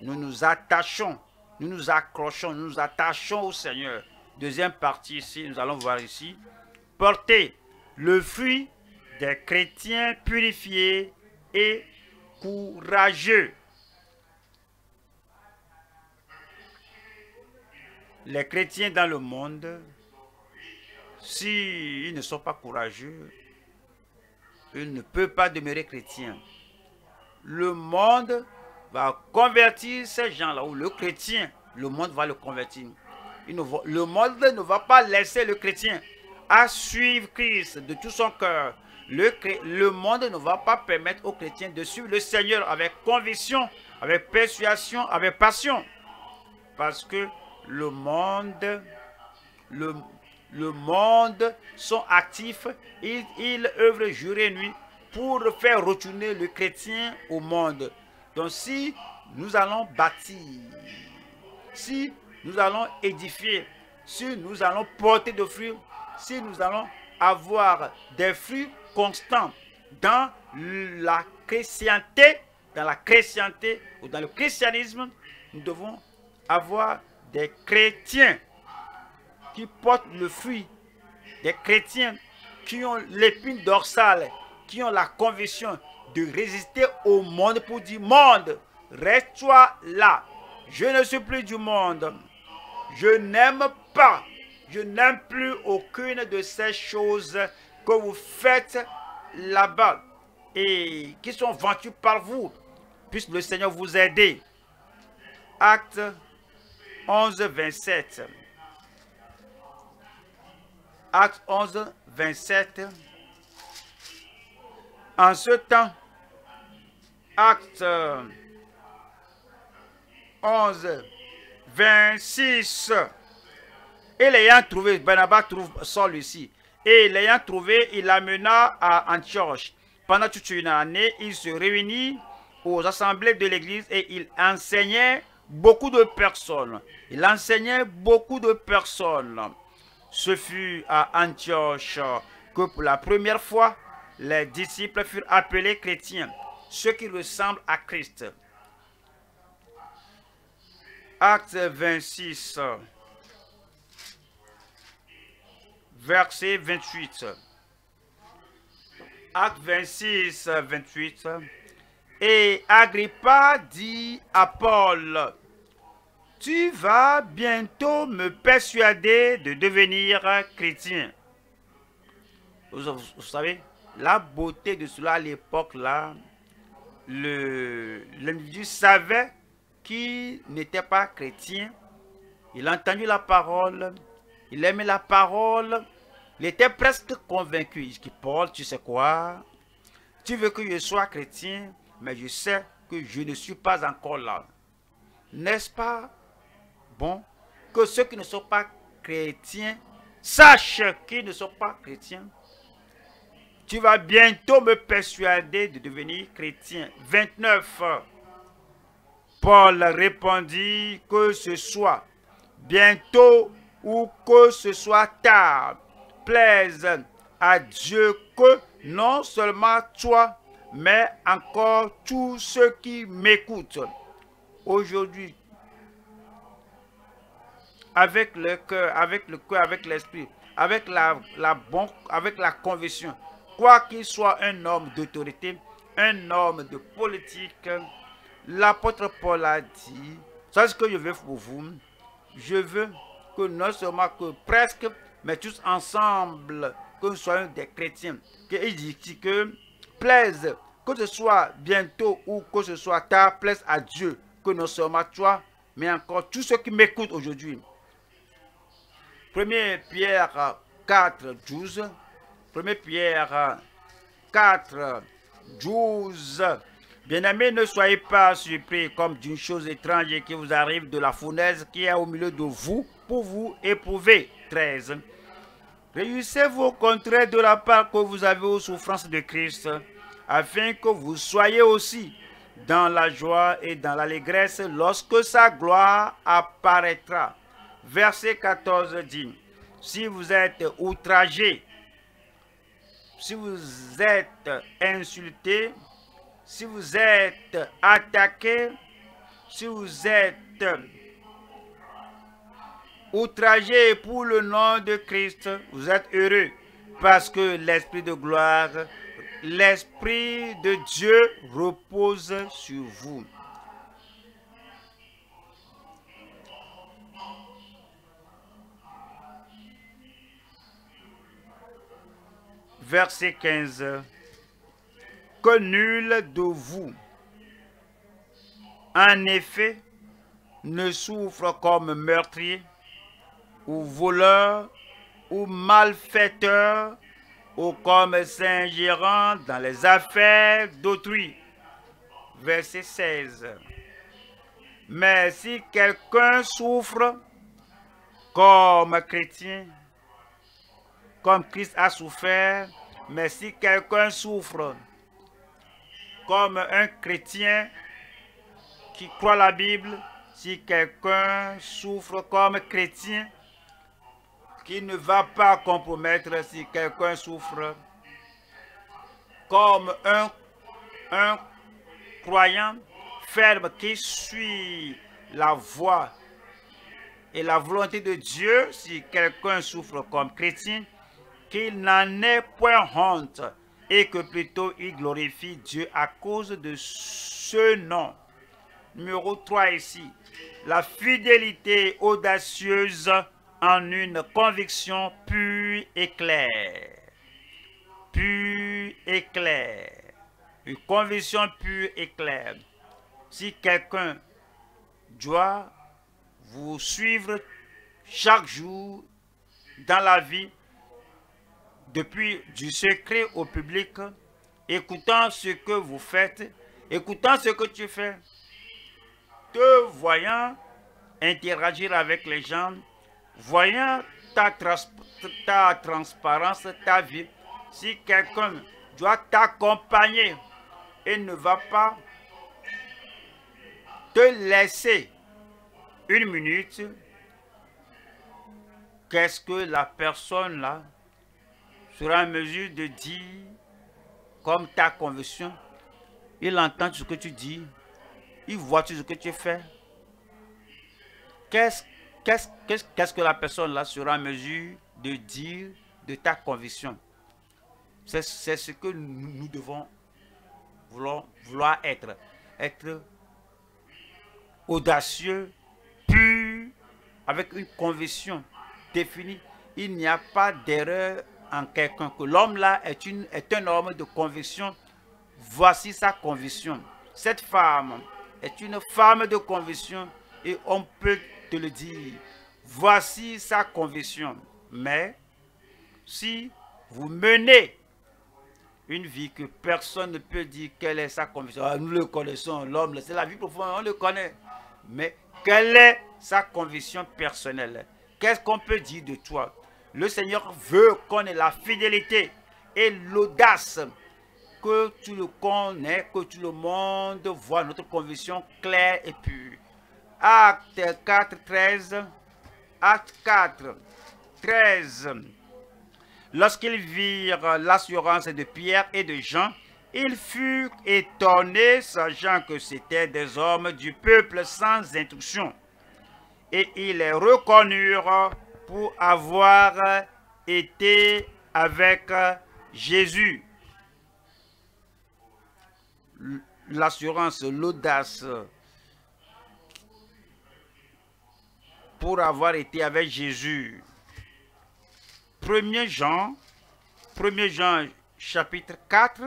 nous nous attachons, nous nous accrochons, nous nous attachons au Seigneur. Deuxième partie ici, nous allons voir ici, porter le fruit des chrétiens purifiés et courageux. Les chrétiens dans le monde, s'ils ne sont pas courageux, ils ne peuvent pas demeurer chrétiens. Le monde va convertir ces gens-là, ou le chrétien, le monde va le convertir. le monde ne va pas laisser le chrétien à suivre Christ de tout son cœur. Le, le monde ne va pas permettre aux chrétiens de suivre le Seigneur avec conviction, avec persuasion, avec passion. Parce que le monde, le, le monde sont actifs, ils, ils œuvrent jour et nuit pour faire retourner le chrétien au monde. Donc si nous allons bâtir, si nous allons édifier, si nous allons porter de fruits, si nous allons avoir des fruits constants dans la chrétienté, dans la chrétienté ou dans le christianisme, nous devons avoir des chrétiens qui portent le fruit, des chrétiens qui ont l'épine dorsale, qui ont la conviction de résister au monde pour dire monde, reste-toi là. Je ne suis plus du monde. Je n'aime pas. Je n'aime plus aucune de ces choses que vous faites là-bas et qui sont vendues par vous. Puisse le Seigneur vous aider. Acte 11, 27. Acte 11, 27. En ce temps, acte 11, 26, et l'ayant trouvé, Barnabas trouve Saul ici, et l'ayant trouvé, il l'amena à Antioche. Pendant toute une année, il se réunit aux assemblées de l'église et il enseignait beaucoup de personnes. Il enseignait beaucoup de personnes. Ce fut à Antioche que pour la première fois, les disciples furent appelés chrétiens, ceux qui ressemblent à Christ. Acte 26, verset 28. Acte 26, 28. Et Agrippa dit à Paul, tu vas bientôt me persuader de devenir chrétien. vous savez, la beauté de cela à l'époque là, l'individu savait qu'il n'était pas chrétien. Il a entendu la parole, il aimait la parole, il était presque convaincu. Il dit, Paul, tu sais quoi? Tu veux que je sois chrétien, mais je sais que je ne suis pas encore là. N'est-ce pas bon que ceux qui ne sont pas chrétiens sachent qu'ils ne sont pas chrétiens? Tu vas bientôt me persuader de devenir chrétien. 29. Paul répondit que ce soit bientôt ou que ce soit tard, plaise à Dieu que non seulement toi, mais encore tous ceux qui m'écoutent aujourd'hui, avec le cœur, avec le cœur, avec l'esprit, avec la, la avec la conviction, quoi qu'il soit un homme d'autorité, un homme de politique, l'apôtre Paul a dit, c'est ce que je veux pour vous, je veux que non seulement que presque, mais tous ensemble, que nous soyons des chrétiens. Il dit que plaise, que ce soit bientôt ou que ce soit tard, plaise à Dieu, que non seulement toi, mais encore tous ceux qui m'écoutent aujourd'hui. 1 Pierre 4, 12. 1 Pierre 4, 12. Bien-aimés, ne soyez pas surpris comme d'une chose étrange qui vous arrive de la fournaise qui est au milieu de vous pour vous éprouver. 13. Réussez-vous au de la part que vous avez aux souffrances de Christ, afin que vous soyez aussi dans la joie et dans l'allégresse lorsque sa gloire apparaîtra. Verset 14 dit, si vous êtes outragé, si vous êtes insulté, si vous êtes attaqué, si vous êtes outragé pour le nom de Christ, vous êtes heureux parce que l'Esprit de gloire, l'Esprit de Dieu repose sur vous. Verset 15. Que nul de vous, en effet, ne souffre comme meurtrier ou voleur, ou malfaiteur, ou comme s'ingérant dans les affaires d'autrui. Verset 16. Mais si quelqu'un souffre comme chrétien, comme Christ a souffert, mais si quelqu'un souffre comme un chrétien qui croit la Bible, si quelqu'un souffre comme chrétien, qui ne va pas compromettre si quelqu'un souffre comme un, un croyant ferme qui suit la voie et la volonté de Dieu, si quelqu'un souffre comme chrétien, qu'il n'en ait point honte et que plutôt il glorifie Dieu à cause de ce nom. Numéro 3 ici, la fidélité audacieuse en une conviction pure et claire. Pure et claire. Une conviction pure et claire. Si quelqu'un doit vous suivre chaque jour dans la vie, depuis du secret au public, écoutant ce que vous faites, écoutant ce que tu fais, te voyant interagir avec les gens, voyant ta, transparence, ta vie, si quelqu'un doit t'accompagner et ne va pas te laisser une minute, qu'est-ce que la personne là sera en mesure de dire comme ta conviction, il entend ce que tu dis, il voit ce que tu fais. Qu'est-ce qu'est-ce que la personne là sera en mesure de dire de ta conviction? C'est ce que nous, devons vouloir, vouloir être. Être audacieux, pur, avec une conviction définie. Il n'y a pas d'erreur en quelqu'un. Que l'homme là est, est un homme de conviction. Voici sa conviction. Cette femme est une femme de conviction et on peut te le dire. Voici sa conviction. Mais si vous menez une vie que personne ne peut dire quelle est sa conviction, ah, nous le connaissons, l'homme, c'est la vie profonde, on le connaît. Mais quelle est sa conviction personnelle? Qu'est-ce qu'on peut dire de toi? Le Seigneur veut qu'on ait la fidélité et l'audace que tu le connais, que tout le monde voit notre conviction claire et pure. Acte 4, 13. Acte 4, 13. Lorsqu'ils virent l'assurance de Pierre et de Jean, ils furent étonnés, sachant que c'étaient des hommes du peuple sans instruction. Et ils les reconnurent pour avoir été avec Jésus. L'assurance, l'audace, pour avoir été avec Jésus. 1 Jean, 1 Jean chapitre 4,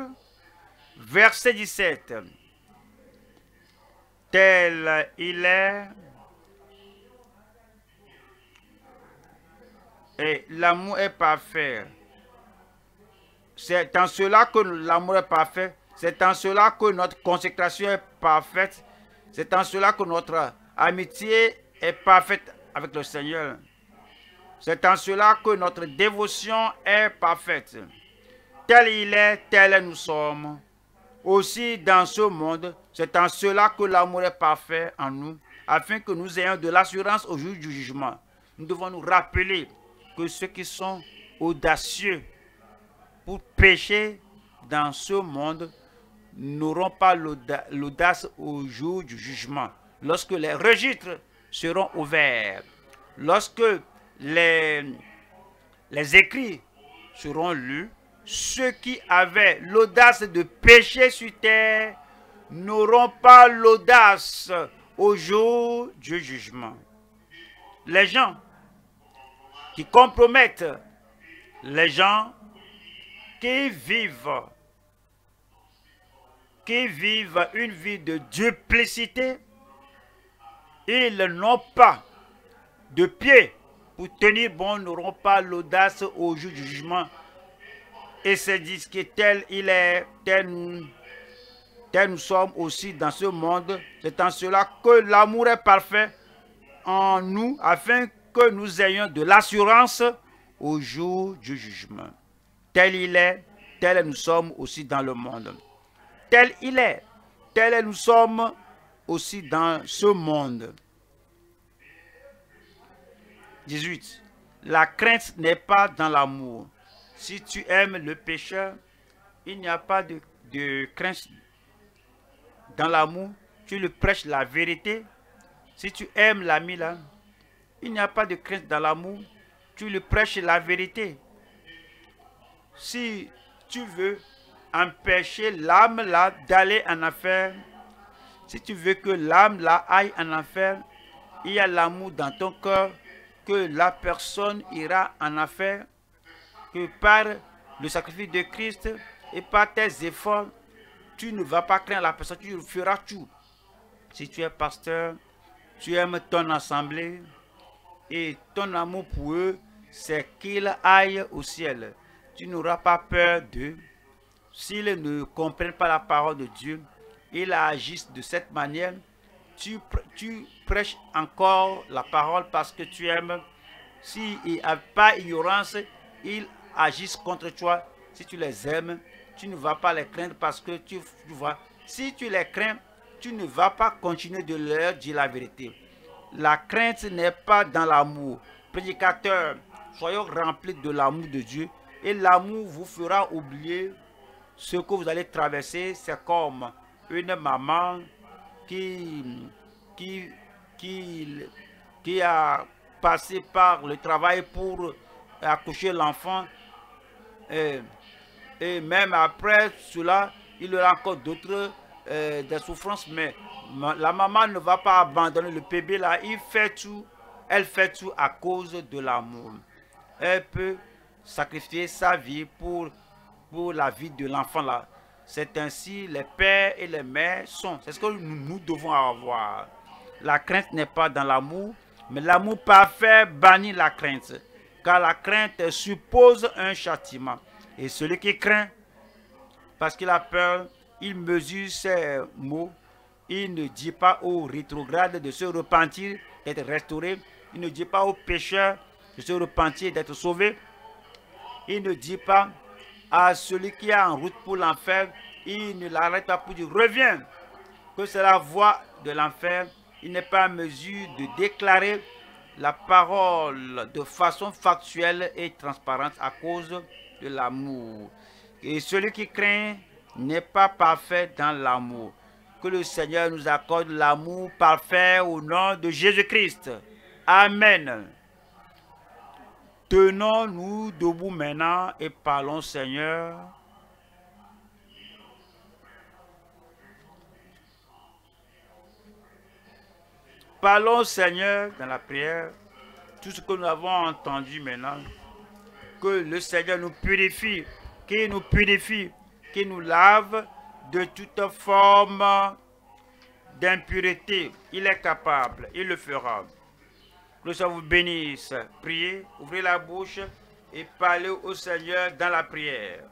verset 17. Tel il est, et l'amour est parfait. C'est en cela que l'amour est parfait. C'est en cela que notre consécration est parfaite. C'est en cela que notre amitié est parfaite avec le Seigneur. C'est en cela que notre dévotion est parfaite. Tel il est, tel nous sommes. Aussi dans ce monde, c'est en cela que l'amour est parfait en nous, afin que nous ayons de l'assurance au jour du jugement. Nous devons nous rappeler que ceux qui sont audacieux pour pécher dans ce monde n'auront pas l'audace au jour du jugement, lorsque les registres seront ouverts, lorsque les, les écrits seront lus, ceux qui avaient l'audace de pécher sur terre n'auront pas l'audace au jour du jugement. Les gens qui compromettent, les gens qui vivent, qui vivent une vie de duplicité, ils n'ont pas de pied pour tenir bon, n'auront pas l'audace au jour du jugement. Et c'est dit que tel il est, tel nous, tel nous sommes aussi dans ce monde. C'est en cela que l'amour est parfait en nous, afin que nous ayons de l'assurance au jour du jugement. Tel il est, tel nous sommes aussi dans le monde. Tel il est, tel nous sommes aussi dans ce monde. 18. La crainte n'est pas dans l'amour. Si tu aimes le pécheur, il n'y a pas de, de crainte dans l'amour. Tu le prêches la vérité. Si tu aimes l'ami là, il n'y a pas de crainte dans l'amour. Tu le prêches la vérité. Si tu veux empêcher l'âme là d'aller en affaire, si tu veux que l'âme là aille en affaire, il y a l'amour dans ton cœur que la personne ira en affaire, que par le sacrifice de Christ et par tes efforts, tu ne vas pas craindre la personne, tu feras tout. Si tu es pasteur, tu aimes ton assemblée et ton amour pour eux, c'est qu'ils aillent au ciel. Tu n'auras pas peur d'eux. S'ils ne comprennent pas la parole de Dieu, ils agissent de cette manière. Tu, prêches encore la parole parce que tu aimes. S'il a pas ignorance, ils agissent contre toi. Si tu les aimes, tu ne vas pas les craindre parce que tu vois. Si tu les crains, tu ne vas pas continuer de leur dire la vérité. La crainte n'est pas dans l'amour. Prédicateur, soyons remplis de l'amour de Dieu et l'amour vous fera oublier ce que vous allez traverser. C'est comme une maman qui, qui, qui, qui a passé par le travail pour accoucher l'enfant. Et, même après cela, il y aura encore d'autres euh, souffrances, mais la maman ne va pas abandonner le bébé là. Il fait tout, elle fait tout à cause de l'amour. Elle peut sacrifier sa vie pour, la vie de l'enfant là. C'est ainsi les pères et les mères sont. C'est ce que nous, devons avoir. La crainte n'est pas dans l'amour, mais l'amour parfait bannit la crainte. Car la crainte suppose un châtiment. Et celui qui craint, parce qu'il a peur, il mesure ses mots. Il ne dit pas aux rétrogrades de se repentir, d'être restauré. Il ne dit pas aux pécheurs de se repentir, d'être sauvé. Il ne dit pas à celui qui est en route pour l'enfer, il ne l'arrête pas pour dire reviens. Que c'est la voie de l'enfer. Il n'est pas en mesure de déclarer la parole de façon factuelle et transparente à cause de l'amour. Et celui qui craint n'est pas parfait dans l'amour. Que le Seigneur nous accorde l'amour parfait au nom de Jésus-Christ. Amen. Tenons-nous debout maintenant et parlons Seigneur. Parlons Seigneur dans la prière. Tout ce que nous avons entendu maintenant. Que le Seigneur nous purifie. Qu'il nous purifie. Qu'il nous lave de toute forme d'impureté. Il est capable. Il le fera. Que le Seigneur vous bénisse. Priez, ouvrez la bouche et parlez au Seigneur dans la prière.